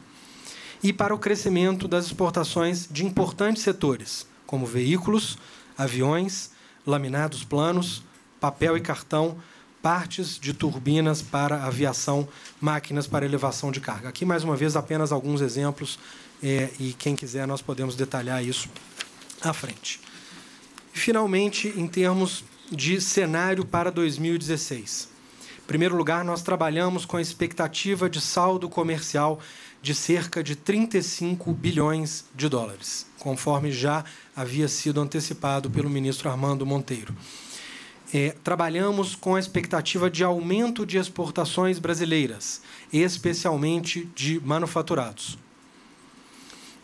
B: e para o crescimento das exportações de importantes setores, como veículos, aviões, laminados planos, papel e cartão, partes de turbinas para aviação, máquinas para elevação de carga. Aqui, mais uma vez, apenas alguns exemplos, é, e quem quiser, nós podemos detalhar isso à frente. Finalmente, em termos de cenário para 2016. Em primeiro lugar, nós trabalhamos com a expectativa de saldo comercial de cerca de 35 bilhões de dólares, conforme já havia sido antecipado pelo ministro Armando Monteiro é, trabalhamos com a expectativa de aumento de exportações brasileiras, especialmente de manufaturados.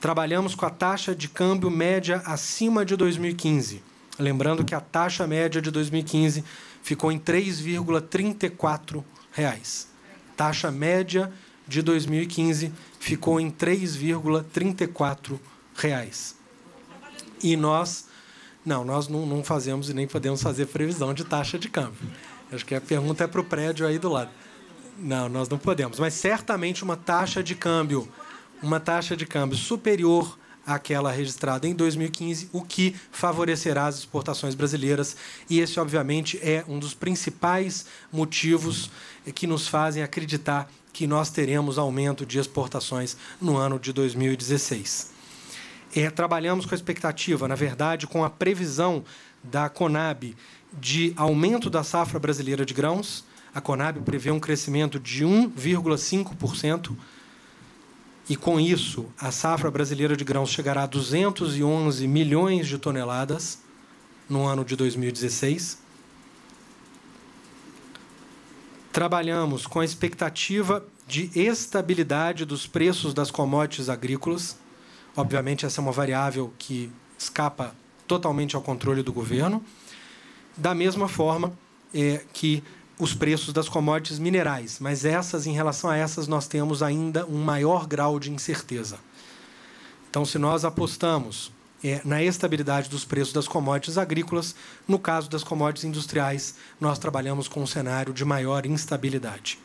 B: Trabalhamos com a taxa de câmbio média acima de 2015. Lembrando que a taxa média de 2015 ficou em 3,34 reais. Taxa média de 2015 ficou em 3,34 reais. E nós não, nós não, não fazemos e nem podemos fazer previsão de taxa de câmbio. Acho que a pergunta é para o prédio aí do lado. Não, nós não podemos. Mas certamente uma taxa de câmbio, uma taxa de câmbio superior àquela registrada em 2015, o que favorecerá as exportações brasileiras. E esse, obviamente, é um dos principais motivos que nos fazem acreditar que nós teremos aumento de exportações no ano de 2016 é, trabalhamos com a expectativa, na verdade, com a previsão da Conab de aumento da safra brasileira de grãos. A Conab prevê um crescimento de 1,5%. E com isso, a safra brasileira de grãos chegará a 211 milhões de toneladas no ano de 2016. Trabalhamos com a expectativa de estabilidade dos preços das commodities agrícolas. Obviamente, essa é uma variável que escapa totalmente ao controle do governo. Da mesma forma é, que os preços das commodities minerais, mas essas, em relação a essas, nós temos ainda um maior grau de incerteza. Então, se nós apostamos é, na estabilidade dos preços das commodities agrícolas, no caso das commodities industriais, nós trabalhamos com um cenário de maior instabilidade.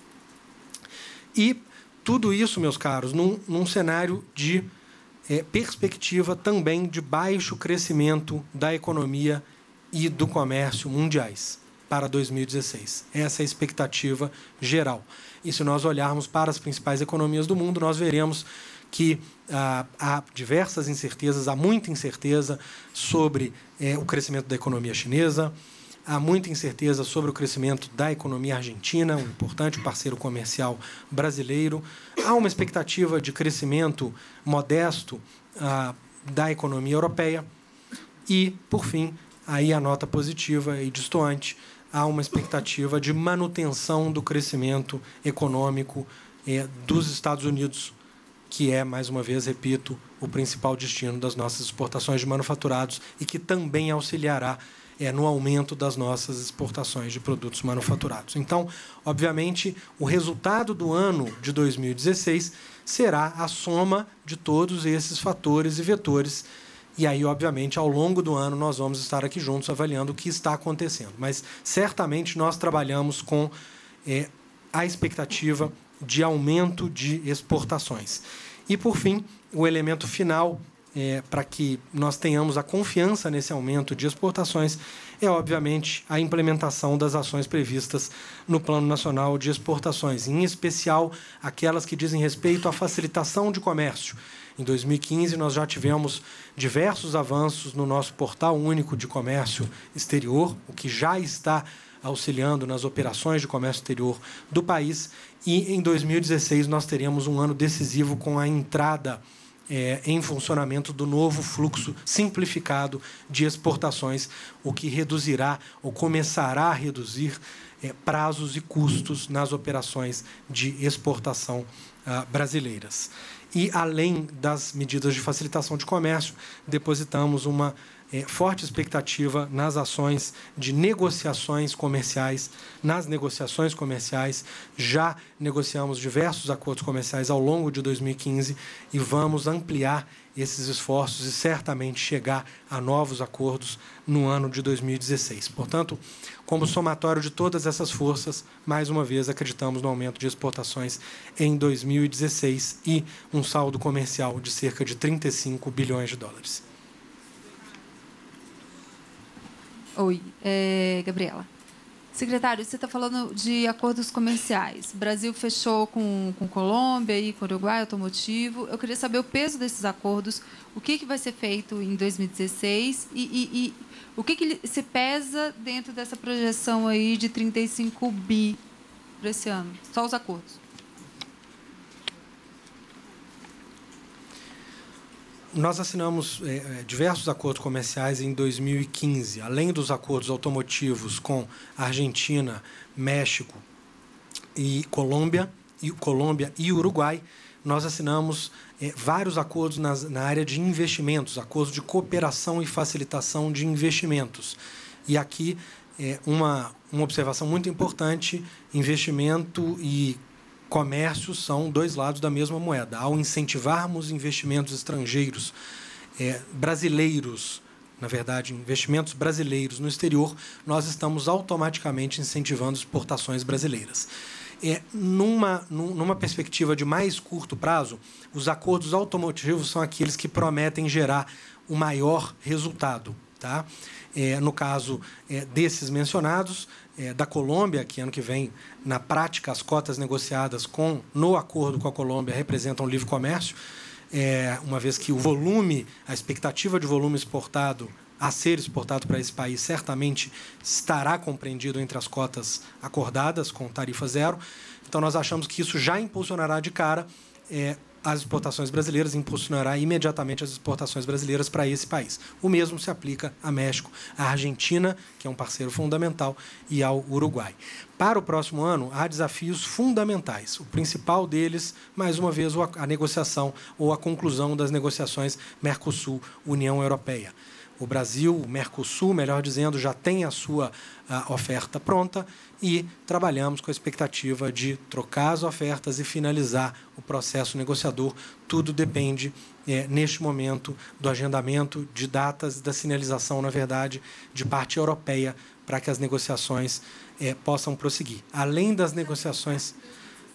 B: E tudo isso, meus caros, num, num cenário de é, perspectiva também de baixo crescimento da economia e do comércio mundiais para 2016. Essa é a expectativa geral. E se nós olharmos para as principais economias do mundo, nós veremos que ah, há diversas incertezas, há muita incerteza sobre é, o crescimento da economia chinesa, há muita incerteza sobre o crescimento da economia argentina, um importante parceiro comercial brasileiro. Há uma expectativa de crescimento modesto ah, da economia europeia. E, por fim, aí a nota positiva e distoante, há uma expectativa de manutenção do crescimento econômico eh, dos Estados Unidos, que é, mais uma vez, repito, o principal destino das nossas exportações de manufaturados e que também auxiliará é, no aumento das nossas exportações de produtos manufaturados. Então, obviamente, o resultado do ano de 2016 será a soma de todos esses fatores e vetores. E aí, obviamente, ao longo do ano, nós vamos estar aqui juntos avaliando o que está acontecendo. Mas, certamente, nós trabalhamos com é, a expectativa de aumento de exportações. E, por fim, o elemento final é, para que nós tenhamos a confiança nesse aumento de exportações é, obviamente, a implementação das ações previstas no Plano Nacional de Exportações, em especial aquelas que dizem respeito à facilitação de comércio. Em 2015, nós já tivemos diversos avanços no nosso Portal Único de Comércio Exterior, o que já está auxiliando nas operações de comércio exterior do país. E em 2016, nós teremos um ano decisivo com a entrada é, em funcionamento do novo fluxo simplificado de exportações, o que reduzirá ou começará a reduzir é, prazos e custos nas operações de exportação ah, brasileiras. E, além das medidas de facilitação de comércio, depositamos uma é, forte expectativa nas ações de negociações comerciais. Nas negociações comerciais, já negociamos diversos acordos comerciais ao longo de 2015 e vamos ampliar esses esforços e certamente chegar a novos acordos no ano de 2016. Portanto, como somatório de todas essas forças, mais uma vez acreditamos no aumento de exportações em 2016 e um saldo comercial de cerca de 35 bilhões de dólares.
F: Oi, é, Gabriela. Secretário, você está falando de acordos comerciais. O Brasil fechou com, com Colômbia e com Uruguai, automotivo. Eu queria saber o peso desses acordos, o que, que vai ser feito em 2016 e, e, e o que, que se pesa dentro dessa projeção aí de 35 bi para esse ano? Só os acordos.
B: Nós assinamos é, é, diversos acordos comerciais em 2015, além dos acordos automotivos com Argentina, México e Colômbia, e Colômbia e Uruguai. Nós assinamos é, vários acordos nas, na área de investimentos, acordos de cooperação e facilitação de investimentos. E aqui é, uma, uma observação muito importante: investimento e comércio são dois lados da mesma moeda. Ao incentivarmos investimentos estrangeiros, é, brasileiros, na verdade, investimentos brasileiros no exterior, nós estamos automaticamente incentivando exportações brasileiras. É, numa, numa perspectiva de mais curto prazo, os acordos automotivos são aqueles que prometem gerar o maior resultado. Tá? É, no caso é, desses mencionados, é, da Colômbia, que ano que vem, na prática, as cotas negociadas com no acordo com a Colômbia representam livre comércio, é, uma vez que o volume, a expectativa de volume exportado a ser exportado para esse país certamente estará compreendido entre as cotas acordadas com tarifa zero. Então, nós achamos que isso já impulsionará de cara é, as exportações brasileiras, impulsionará imediatamente as exportações brasileiras para esse país. O mesmo se aplica a México, à Argentina, que é um parceiro fundamental, e ao Uruguai. Para o próximo ano, há desafios fundamentais. O principal deles, mais uma vez, a negociação ou a conclusão das negociações Mercosul-União Europeia. O Brasil, o Mercosul, melhor dizendo, já tem a sua a oferta pronta e trabalhamos com a expectativa de trocar as ofertas e finalizar o processo negociador. Tudo depende, é, neste momento, do agendamento de datas da sinalização, na verdade, de parte europeia para que as negociações é, possam prosseguir. Além das negociações.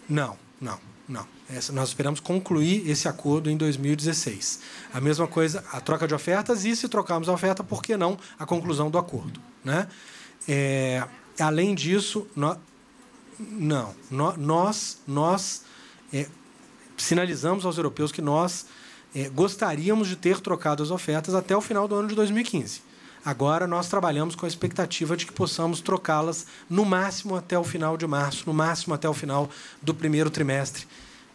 B: Não, não, não. Essa, nós esperamos concluir esse acordo em 2016. A mesma coisa, a troca de ofertas e, se trocarmos a oferta, por que não a conclusão do acordo? Né? É, além disso, nós, não, nós, nós é, sinalizamos aos europeus que nós é, gostaríamos de ter trocado as ofertas até o final do ano de 2015. Agora nós trabalhamos com a expectativa de que possamos trocá-las no máximo até o final de março, no máximo até o final do primeiro trimestre.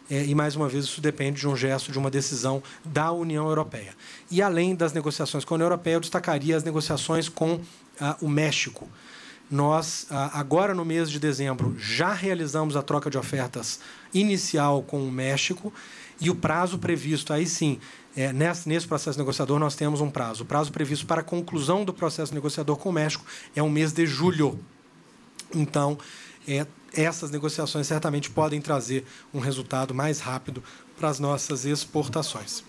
B: É, e mais uma vez isso depende de um gesto, de uma decisão da União Europeia. E além das negociações com a União Europeia, eu destacaria as negociações com ah, o México. Nós, agora no mês de dezembro, já realizamos a troca de ofertas inicial com o México e o prazo previsto, aí sim, é, nesse processo negociador, nós temos um prazo. O prazo previsto para a conclusão do processo negociador com o México é o mês de julho. Então, é, essas negociações certamente podem trazer um resultado mais rápido para as nossas exportações.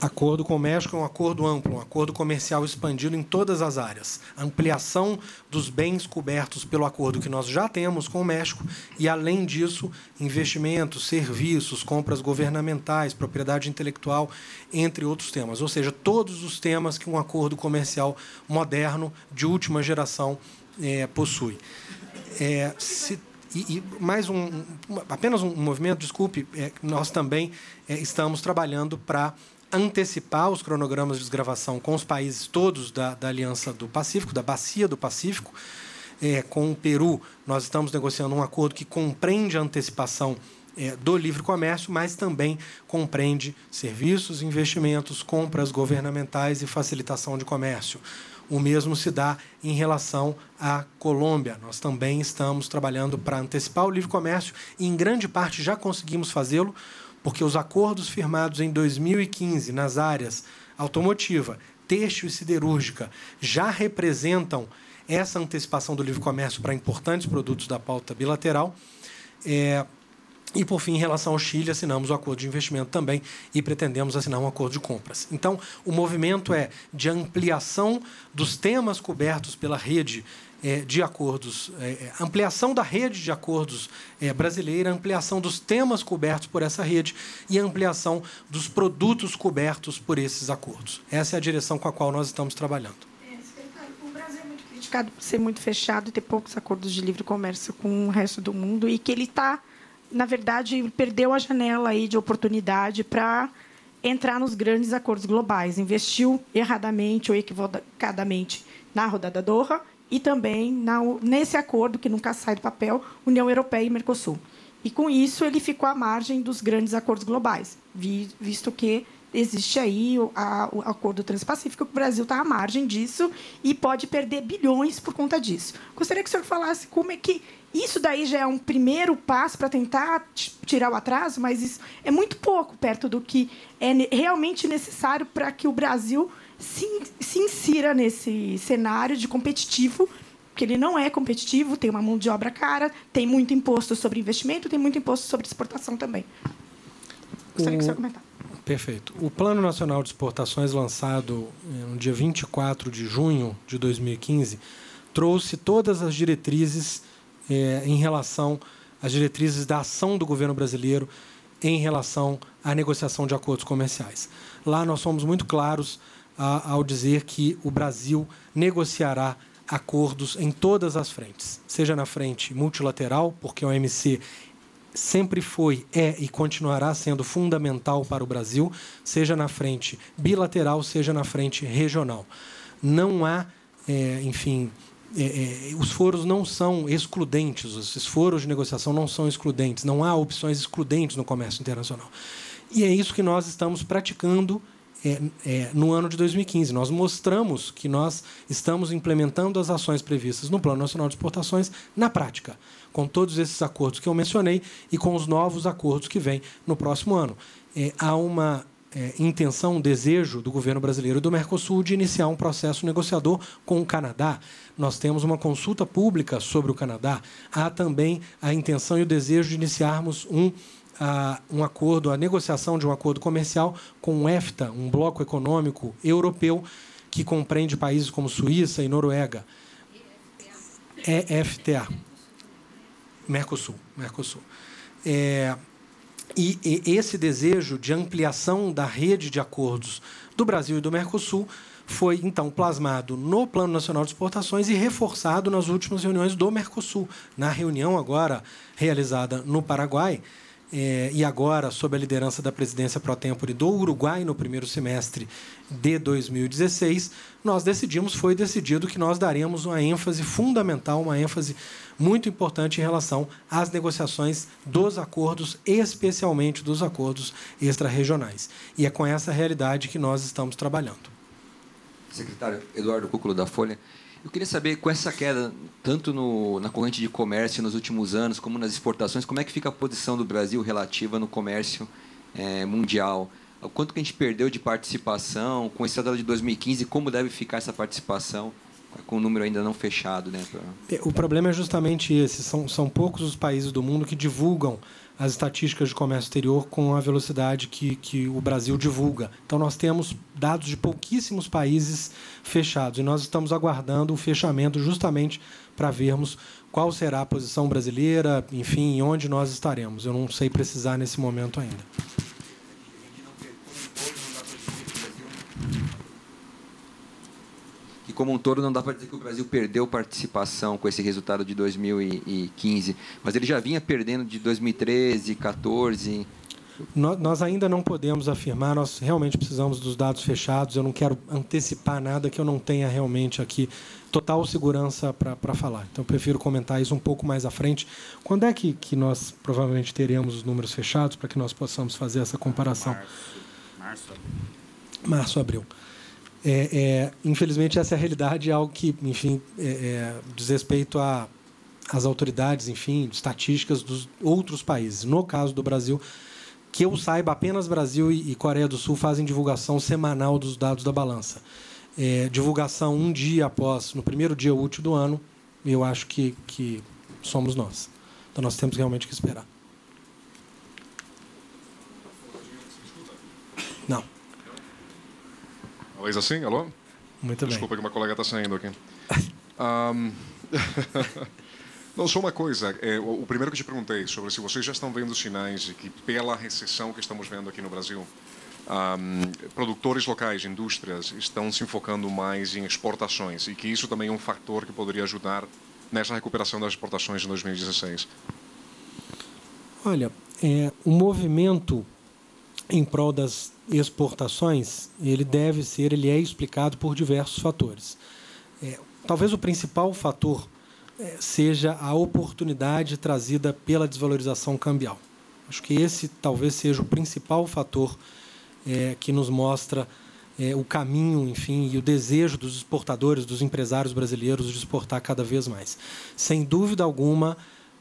B: Acordo com o México é um acordo amplo, um acordo comercial expandido em todas as áreas. ampliação dos bens cobertos pelo acordo que nós já temos com o México e, além disso, investimentos, serviços, compras governamentais, propriedade intelectual, entre outros temas. Ou seja, todos os temas que um acordo comercial moderno, de última geração, é, possui. É, se, e, e, mais um, apenas um movimento, desculpe, é, nós também é, estamos trabalhando para antecipar os cronogramas de desgravação com os países todos da, da Aliança do Pacífico, da Bacia do Pacífico. É, com o Peru, nós estamos negociando um acordo que compreende a antecipação é, do livre comércio, mas também compreende serviços, investimentos, compras governamentais e facilitação de comércio. O mesmo se dá em relação à Colômbia. Nós também estamos trabalhando para antecipar o livre comércio e, em grande parte, já conseguimos fazê-lo porque os acordos firmados em 2015 nas áreas automotiva, têxtil e siderúrgica já representam essa antecipação do livre comércio para importantes produtos da pauta bilateral. É, E, por fim, em relação ao Chile, assinamos o acordo de investimento também e pretendemos assinar um acordo de compras. Então, o movimento é de ampliação dos temas cobertos pela rede de acordos, é, é, ampliação da rede de acordos é, brasileira, ampliação dos temas cobertos por essa rede e ampliação dos produtos cobertos por esses acordos. Essa é a direção com a qual nós estamos trabalhando.
J: O Brasil é muito criticado por ser muito fechado ter poucos acordos de livre comércio com o resto do mundo e que ele está, na verdade, perdeu a janela aí de oportunidade para entrar nos grandes acordos globais, investiu erradamente ou equivocadamente na rodada Doha e também na, nesse acordo, que nunca sai do papel, União Europeia e Mercosul. E, com isso, ele ficou à margem dos grandes acordos globais, visto que existe aí o, a, o acordo transpacífico, que o Brasil está à margem disso e pode perder bilhões por conta disso. Gostaria que o senhor falasse como é que isso daí já é um primeiro passo para tentar tirar o atraso, mas isso é muito pouco perto do que é realmente necessário para que o Brasil se, se insira nesse cenário de competitivo, porque ele não é competitivo, tem uma mão de obra cara, tem muito imposto sobre investimento, tem muito imposto sobre exportação também. Gostaria o... que você comentar.
B: Perfeito. O Plano Nacional de Exportações, lançado eh, no dia 24 de junho de 2015, trouxe todas as diretrizes eh, em relação às diretrizes da ação do governo brasileiro em relação à negociação de acordos comerciais. Lá nós somos muito claros ao dizer que o Brasil negociará acordos em todas as frentes, seja na frente multilateral, porque a OMC sempre foi, é e continuará sendo fundamental para o Brasil, seja na frente bilateral, seja na frente regional. Não há, é, enfim, é, é, os foros não são excludentes, os foros de negociação não são excludentes, não há opções excludentes no comércio internacional. E é isso que nós estamos praticando é, é, no ano de 2015. Nós mostramos que nós estamos implementando as ações previstas no Plano Nacional de Exportações na prática, com todos esses acordos que eu mencionei e com os novos acordos que vêm no próximo ano. É, há uma é, intenção, um desejo do governo brasileiro e do Mercosul de iniciar um processo negociador com o Canadá. Nós temos uma consulta pública sobre o Canadá. Há também a intenção e o desejo de iniciarmos um um acordo, a negociação de um acordo comercial com o EFTA, um bloco econômico europeu que compreende países como Suíça e Noruega. EFTA. Mercosul. Mercosul. É, e, e esse desejo de ampliação da rede de acordos do Brasil e do Mercosul foi então plasmado no Plano Nacional de Exportações e reforçado nas últimas reuniões do Mercosul. Na reunião agora realizada no Paraguai, é, e agora, sob a liderança da presidência pro tempore do Uruguai no primeiro semestre de 2016, nós decidimos, foi decidido que nós daremos uma ênfase fundamental, uma ênfase muito importante em relação às negociações dos acordos, especialmente dos acordos extra-regionais. E é com essa realidade que nós estamos trabalhando.
K: Secretário Eduardo Cúculo da Folha, eu queria saber, com essa queda, tanto no, na corrente de comércio nos últimos anos, como nas exportações, como é que fica a posição do Brasil relativa no comércio é, mundial? O quanto que a gente perdeu de participação com esse tratado de 2015 como deve ficar essa participação? com o número ainda não fechado, né?
B: É, o problema é justamente esse. São, são poucos os países do mundo que divulgam as estatísticas de comércio exterior com a velocidade que, que o Brasil divulga. Então, nós temos dados de pouquíssimos países fechados e nós estamos aguardando o fechamento justamente para vermos qual será a posição brasileira, enfim, onde nós estaremos. Eu não sei precisar nesse momento ainda.
K: Como um todo, não dá para dizer que o Brasil perdeu participação com esse resultado de 2015, mas ele já vinha perdendo de 2013, 2014.
B: Nós ainda não podemos afirmar, nós realmente precisamos dos dados fechados. Eu não quero antecipar nada que eu não tenha realmente aqui total segurança para falar. Então, prefiro comentar isso um pouco mais à frente. Quando é que, que nós provavelmente teremos os números fechados para que nós possamos fazer essa comparação? Março, março, março abril. É, é, infelizmente, essa é a realidade, é algo que, enfim, é, é, diz respeito às autoridades, enfim, estatísticas dos outros países. No caso do Brasil, que eu saiba, apenas Brasil e, Coreia do Sul fazem divulgação semanal dos dados da balança. É, divulgação um dia após, no primeiro dia útil do ano, eu acho que, que somos nós. Então, nós temos realmente que esperar.
E: Talvez assim, alô?
B: Muito bem.
E: Desculpa que uma colega está saindo aqui. Um... Não, só uma coisa. É, o, primeiro que eu te perguntei sobre se vocês já estão vendo sinais de que, pela recessão que estamos vendo aqui no Brasil, um, produtores locais, indústrias, estão se enfocando mais em exportações e que isso também é um fator que poderia ajudar nessa recuperação das exportações em 2016.
B: Olha, é, o movimento em prol das exportações, ele deve ser, ele é explicado por diversos fatores. É, talvez o principal fator é, seja a oportunidade trazida pela desvalorização cambial. Acho que esse talvez seja o principal fator é, que nos mostra é, o caminho, enfim, e o desejo dos exportadores, dos empresários brasileiros de exportar cada vez mais. Sem dúvida alguma,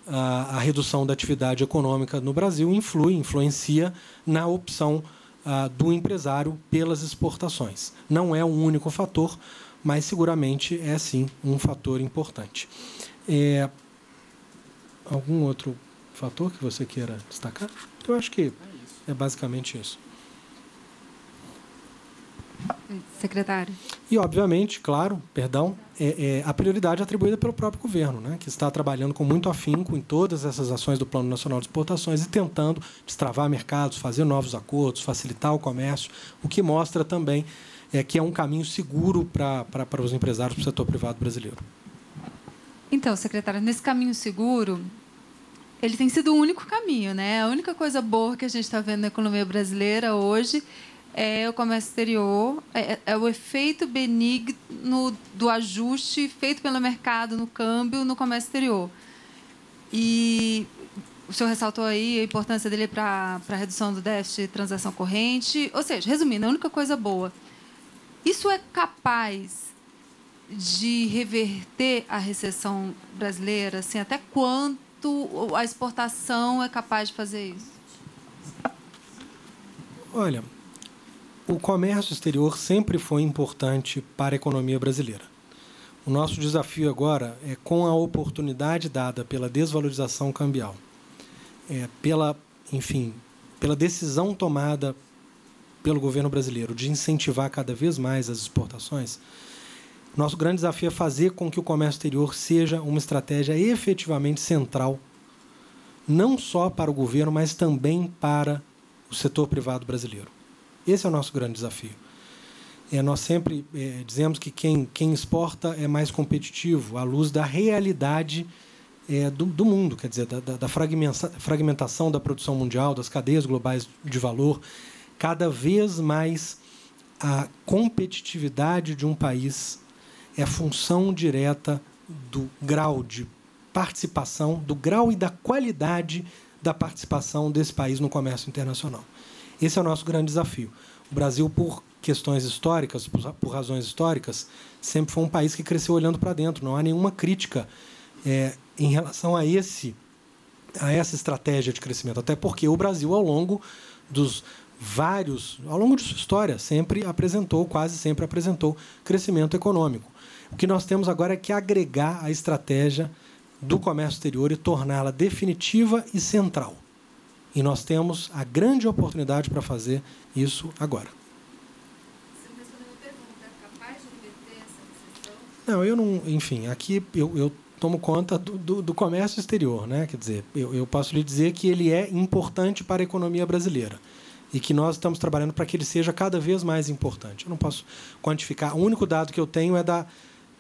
B: a, a redução da atividade econômica no Brasil influi, influencia na opção a, do empresário pelas exportações. Não é um único fator, mas seguramente é sim um fator importante. É, algum outro fator que você queira destacar? Eu acho que é basicamente isso.
F: Secretário.
B: E, obviamente, claro, perdão, é, é, a prioridade atribuída pelo próprio governo, né, que está trabalhando com muito afinco em todas essas ações do Plano Nacional de Exportações e tentando destravar mercados, fazer novos acordos, facilitar o comércio, o que mostra também é, que é um caminho seguro para os empresários do setor privado brasileiro.
F: Então, secretário, nesse caminho seguro, ele tem sido o único caminho, né? A única coisa boa que a gente está vendo na economia brasileira hoje é o comércio exterior, é, é, o efeito benigno do ajuste feito pelo mercado no câmbio no comércio exterior. E o senhor ressaltou aí a importância dele para a redução do déficit de transação corrente. Ou seja, resumindo, a única coisa boa. Isso é capaz de reverter a recessão brasileira? Assim, até quanto a exportação é capaz de fazer isso?
B: Olha, o comércio exterior sempre foi importante para a economia brasileira. O nosso desafio agora é com a oportunidade dada pela desvalorização cambial, é, pela, enfim, pela decisão tomada pelo governo brasileiro de incentivar cada vez mais as exportações. Nosso grande desafio é fazer com que o comércio exterior seja uma estratégia efetivamente central, não só para o governo, mas também para o setor privado brasileiro. Esse é o nosso grande desafio. É, nós sempre é, dizemos que quem, quem exporta é mais competitivo à luz da realidade é, do, do, mundo, quer dizer, da, da fragmentação da produção mundial, das cadeias globais de valor. Cada vez mais a competitividade de um país é função direta do grau de participação, do grau e da qualidade da participação desse país no comércio internacional. Esse é o nosso grande desafio. O Brasil, por questões históricas, por, razões históricas, sempre foi um país que cresceu olhando para dentro. Não há nenhuma crítica é, em relação a esse a essa estratégia de crescimento, até porque o Brasil, ao longo dos vários, ao longo de sua história, sempre apresentou, quase sempre apresentou crescimento econômico. O que nós temos agora é que agregar a estratégia do comércio exterior e torná-la definitiva e central. E nós temos a grande oportunidade para fazer isso agora. Não, eu não. Enfim, aqui eu, eu tomo conta do, do, do, comércio exterior, né? Quer dizer, eu, eu posso lhe dizer que ele é importante para a economia brasileira e que nós estamos trabalhando para que ele seja cada vez mais importante. Eu não posso quantificar. O único dado que eu tenho é da,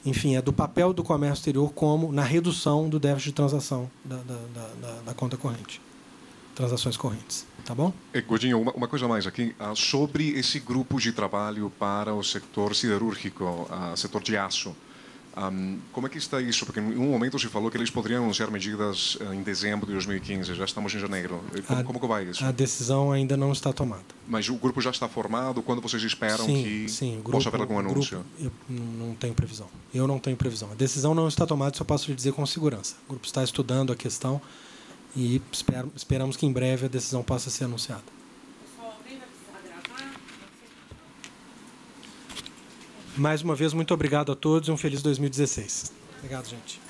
B: enfim, é do papel do comércio exterior como na redução do déficit de transação da, da, da, da conta corrente transações correntes. Tá bom?
E: É, Godinho, uma, uma, coisa mais aqui. Uh, sobre esse grupo de trabalho para o setor siderúrgico, uh, setor de aço. Um, como é que está isso? Porque em um momento se falou que eles poderiam anunciar medidas uh, em dezembro de 2015, já estamos em janeiro. Como, a, como que vai isso?
B: A decisão ainda não está tomada.
E: Mas o grupo já está formado? Quando vocês esperam
B: sim,
E: que
B: sim, grupo,
E: possa haver algum anúncio?
B: Grupo, eu não tenho previsão. Eu não tenho previsão. A decisão não está tomada, só posso lhe dizer com segurança. O grupo está estudando a questão e esperamos que em breve a decisão possa ser anunciada. Mais uma vez, muito obrigado a todos e um feliz 2016. Obrigado, gente.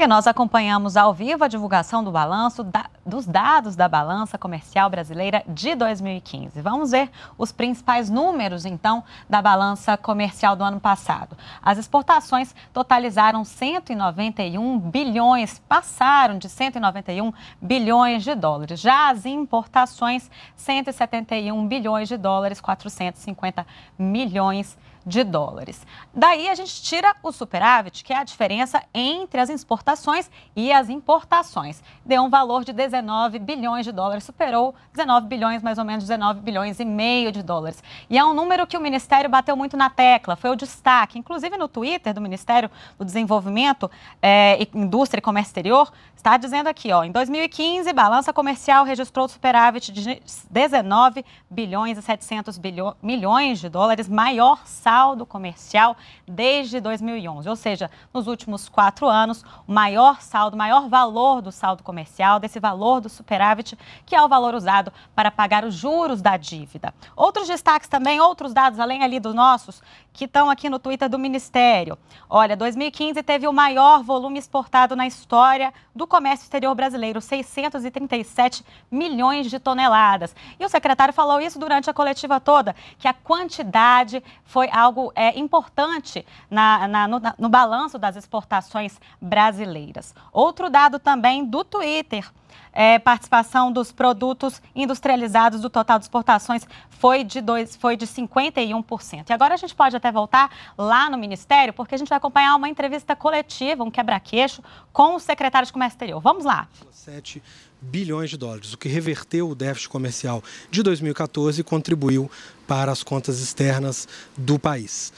A: E nós acompanhamos ao vivo a divulgação do balanço da, dos dados da balança comercial brasileira de 2015. Vamos ver os principais números, então, da balança comercial do ano passado. As exportações totalizaram 191 bilhões, passaram de 191 bilhões de dólares. Já as importações, 171 bilhões de dólares, 450 milhões de de dólares. Daí a gente tira o superávit, que é a diferença entre as exportações e as importações. Deu um valor de 19 bilhões de dólares, superou 19 bilhões, mais ou menos 19 bilhões e meio de dólares. E é um número que o Ministério bateu muito na tecla, foi o destaque. Inclusive no Twitter do Ministério do Desenvolvimento, é, Indústria e Comércio Exterior, está dizendo aqui, ó, em 2015, balança comercial registrou superávit de 19 bilhões e 700 bilhões, milhões de dólares, maior saldo saldo comercial desde 2011. Ou seja, nos últimos quatro anos, o maior saldo, o maior valor do saldo comercial, desse valor do superávit, que é o valor usado para pagar os juros da dívida. Outros destaques também, outros dados além ali dos nossos, que estão aqui no Twitter do Ministério. Olha, 2015 teve o maior volume exportado na história do comércio exterior brasileiro, 637 milhões de toneladas. E o secretário falou isso durante a coletiva toda, que a quantidade foi algo é, importante na, na, no, no balanço das exportações brasileiras. Outro dado também do Twitter é, participação dos produtos industrializados do total de exportações foi de, dois, foi de 51%. E agora a gente pode até voltar lá no Ministério, porque a gente vai acompanhar uma entrevista coletiva, um quebra-queixo, com o secretário de Comércio Exterior. Vamos lá.
B: 7 bilhões de dólares, o que reverteu o déficit comercial de 2014 e contribuiu para as contas externas do país.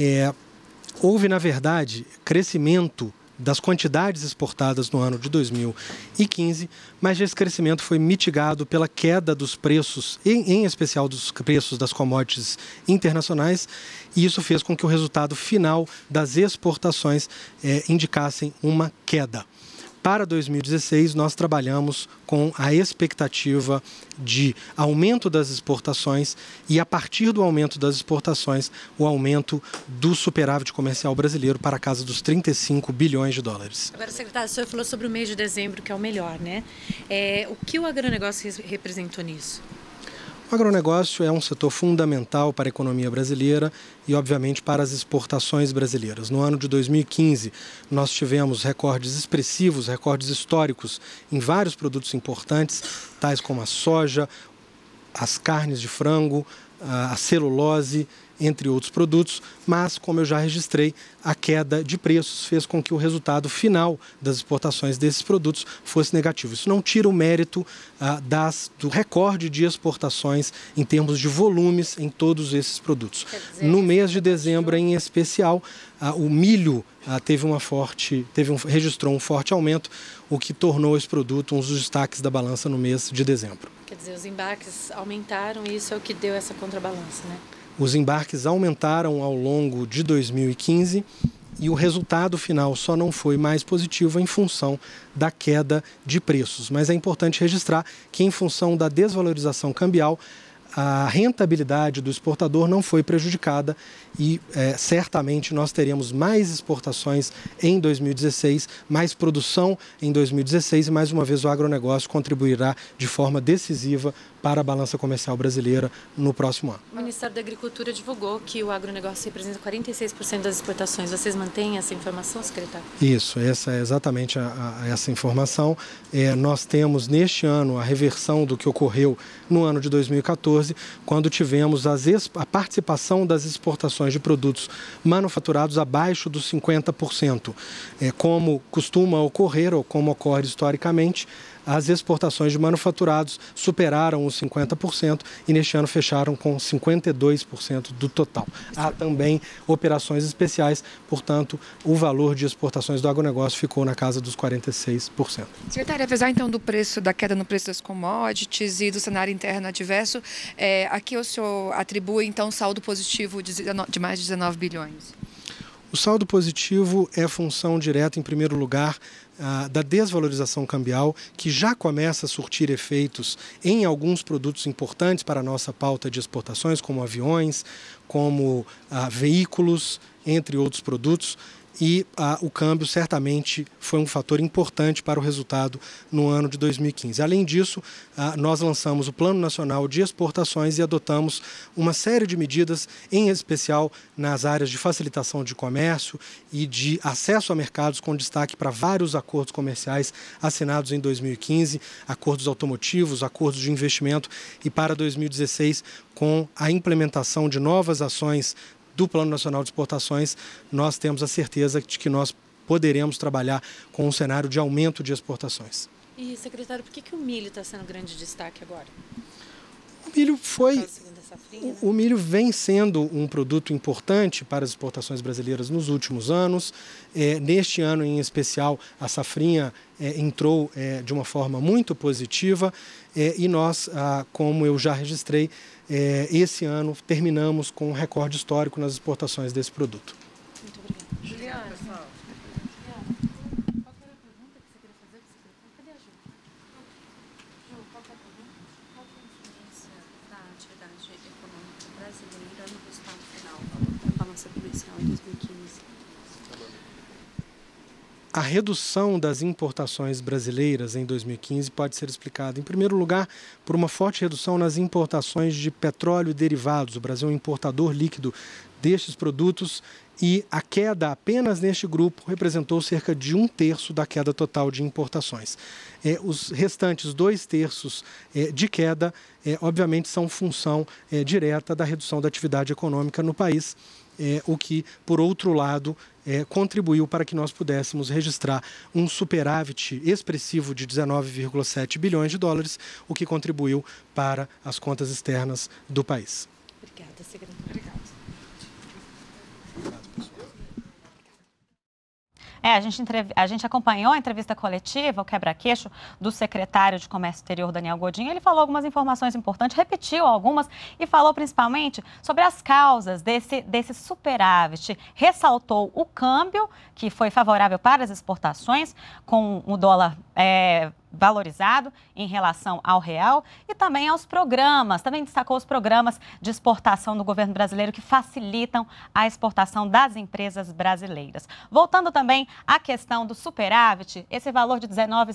B: É, houve, na verdade, crescimento das quantidades exportadas no ano de 2015, mas esse crescimento foi mitigado pela queda dos preços, em, especial dos preços das commodities internacionais, e isso fez com que o resultado final das exportações eh, indicassem uma queda. Para 2016, nós trabalhamos com a expectativa de aumento das exportações e, a partir do aumento das exportações, o aumento do superávit comercial brasileiro para a casa dos 35 bilhões de dólares.
L: Agora, secretário, o senhor falou sobre o mês de dezembro, que é o melhor, né? É, o que o agronegócio representou nisso?
B: O agronegócio é um setor fundamental para a economia brasileira e, obviamente, para as exportações brasileiras. No ano de 2015, nós tivemos recordes expressivos, recordes históricos em vários produtos importantes, tais como a soja, as carnes de frango, a celulose entre outros produtos, mas, como eu já registrei, a queda de preços fez com que o resultado final das exportações desses produtos fosse negativo. Isso não tira o mérito ah, das, do recorde de exportações em termos de volumes em todos esses produtos. Dizer, no mês de dezembro, em especial, ah, o milho ah, teve uma forte, teve um, registrou um forte aumento, o que tornou esse produto um dos destaques da balança no mês de dezembro.
L: Quer dizer, os embarques aumentaram e isso é o que deu essa contrabalança, né?
B: Os embarques aumentaram ao longo de 2015 e o resultado final só não foi mais positivo em função da queda de preços. Mas é importante registrar que, em função da desvalorização cambial, a rentabilidade do exportador não foi prejudicada e é, certamente nós teremos mais exportações em 2016, mais produção em 2016 e mais uma vez o agronegócio contribuirá de forma decisiva para a balança comercial brasileira no próximo ano.
L: O Ministério da Agricultura divulgou que o agronegócio representa 46% das exportações. Vocês mantêm essa informação, secretário?
B: Isso, essa é exatamente a, a, essa informação. É, nós temos neste ano a reversão do que ocorreu no ano de 2014, quando tivemos as, a participação das exportações de produtos manufaturados abaixo dos 50%. É, como costuma ocorrer ou como ocorre historicamente, as exportações de manufaturados superaram os 50% e neste ano fecharam com 52% do total. Há também operações especiais, portanto, o valor de exportações do agronegócio ficou na casa dos 46%.
M: Secretário, apesar então do preço, da queda no preço das commodities e do cenário interno adverso, é, aqui o senhor atribui então saldo positivo de, de mais de 19 bilhões?
B: O saldo positivo é função direta, em primeiro lugar, ah, da desvalorização cambial, que já começa a surtir efeitos em alguns produtos importantes para a nossa pauta de exportações, como aviões, como ah, veículos, entre outros produtos. E ah, o câmbio certamente foi um fator importante para o resultado no ano de 2015. Além disso, ah, nós lançamos o Plano Nacional de Exportações e adotamos uma série de medidas, em especial nas áreas de facilitação de comércio e de acesso a mercados, com destaque para vários acordos comerciais assinados em 2015, acordos automotivos, acordos de investimento e para 2016 com a implementação de novas ações do Plano Nacional de Exportações, nós temos a certeza de que nós poderemos trabalhar com um cenário de aumento de exportações.
L: E, secretário, por que, que o milho está sendo grande destaque agora?
B: O milho foi. O milho vem sendo um produto importante para as exportações brasileiras nos últimos anos. É, neste ano, em especial, a safrinha é, entrou é, de uma forma muito positiva é, e nós, ah, como eu já registrei, é, esse ano terminamos com um recorde histórico nas exportações desse produto. Muito obrigada. Juliana. A redução das importações brasileiras em 2015 pode ser explicada, em primeiro lugar, por uma forte redução nas importações de petróleo e derivados. O Brasil é um importador líquido destes produtos e a queda apenas neste grupo representou cerca de um terço da queda total de importações. É, os restantes dois terços é, de queda, é, obviamente, são função é, direta da redução da atividade econômica no país é, o que, por outro lado, é, contribuiu para que nós pudéssemos registrar um superávit expressivo de 19,7 bilhões de dólares, o que contribuiu para as contas externas do país.
L: Obrigada, secretário. Obrigada.
A: É, a gente, a gente acompanhou a entrevista coletiva, o quebra-queixo, do secretário de Comércio Exterior, Daniel Godinho. Ele falou algumas informações importantes, repetiu algumas e falou principalmente sobre as causas desse, desse superávit. Ressaltou o câmbio, que foi favorável para as exportações, com o dólar. É, valorizado em relação ao real e também aos programas. Também destacou os programas de exportação do governo brasileiro que facilitam a exportação das empresas brasileiras. Voltando também à questão do superávit, esse valor de 19,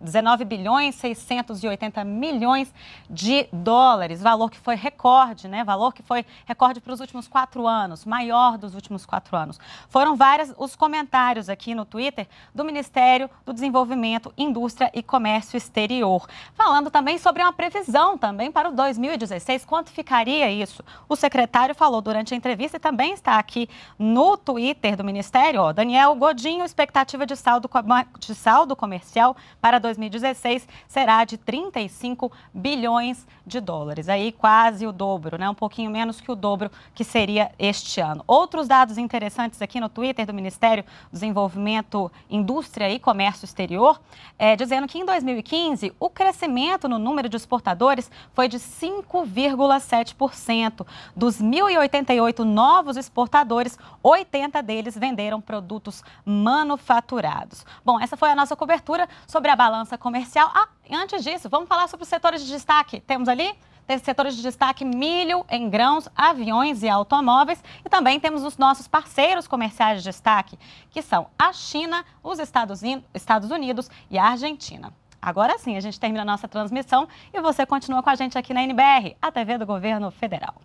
A: 19 bilhões 680 milhões de dólares, valor que foi recorde, né? Valor que foi recorde para os últimos quatro anos, maior dos últimos quatro anos. Foram vários os comentários aqui no Twitter do Ministério do Desenvolvimento, Indústria e Comércio comércio exterior. Falando também sobre uma previsão também para o 2016, quanto ficaria isso? O secretário falou durante a entrevista e também está aqui no Twitter do Ministério, ó, Daniel Godinho, expectativa de saldo, de saldo comercial para 2016 será de 35 bilhões de dólares, aí quase o dobro, né? um pouquinho menos que o dobro que seria este ano. Outros dados interessantes aqui no Twitter do Ministério do Desenvolvimento, Indústria e Comércio Exterior, é, dizendo que em 2015, o crescimento no número de exportadores foi de 5,7%. Dos 1.088 novos exportadores, 80 deles venderam produtos manufaturados. Bom, essa foi a nossa cobertura sobre a balança comercial. Ah, antes disso, vamos falar sobre os setores de destaque. Temos ali setores de destaque milho em grãos, aviões e automóveis. E também temos os nossos parceiros comerciais de destaque, que são a China, os Estados Unidos e a Argentina. Agora sim, a gente termina a nossa transmissão e você continua com a gente aqui na NBR, a TV do Governo Federal.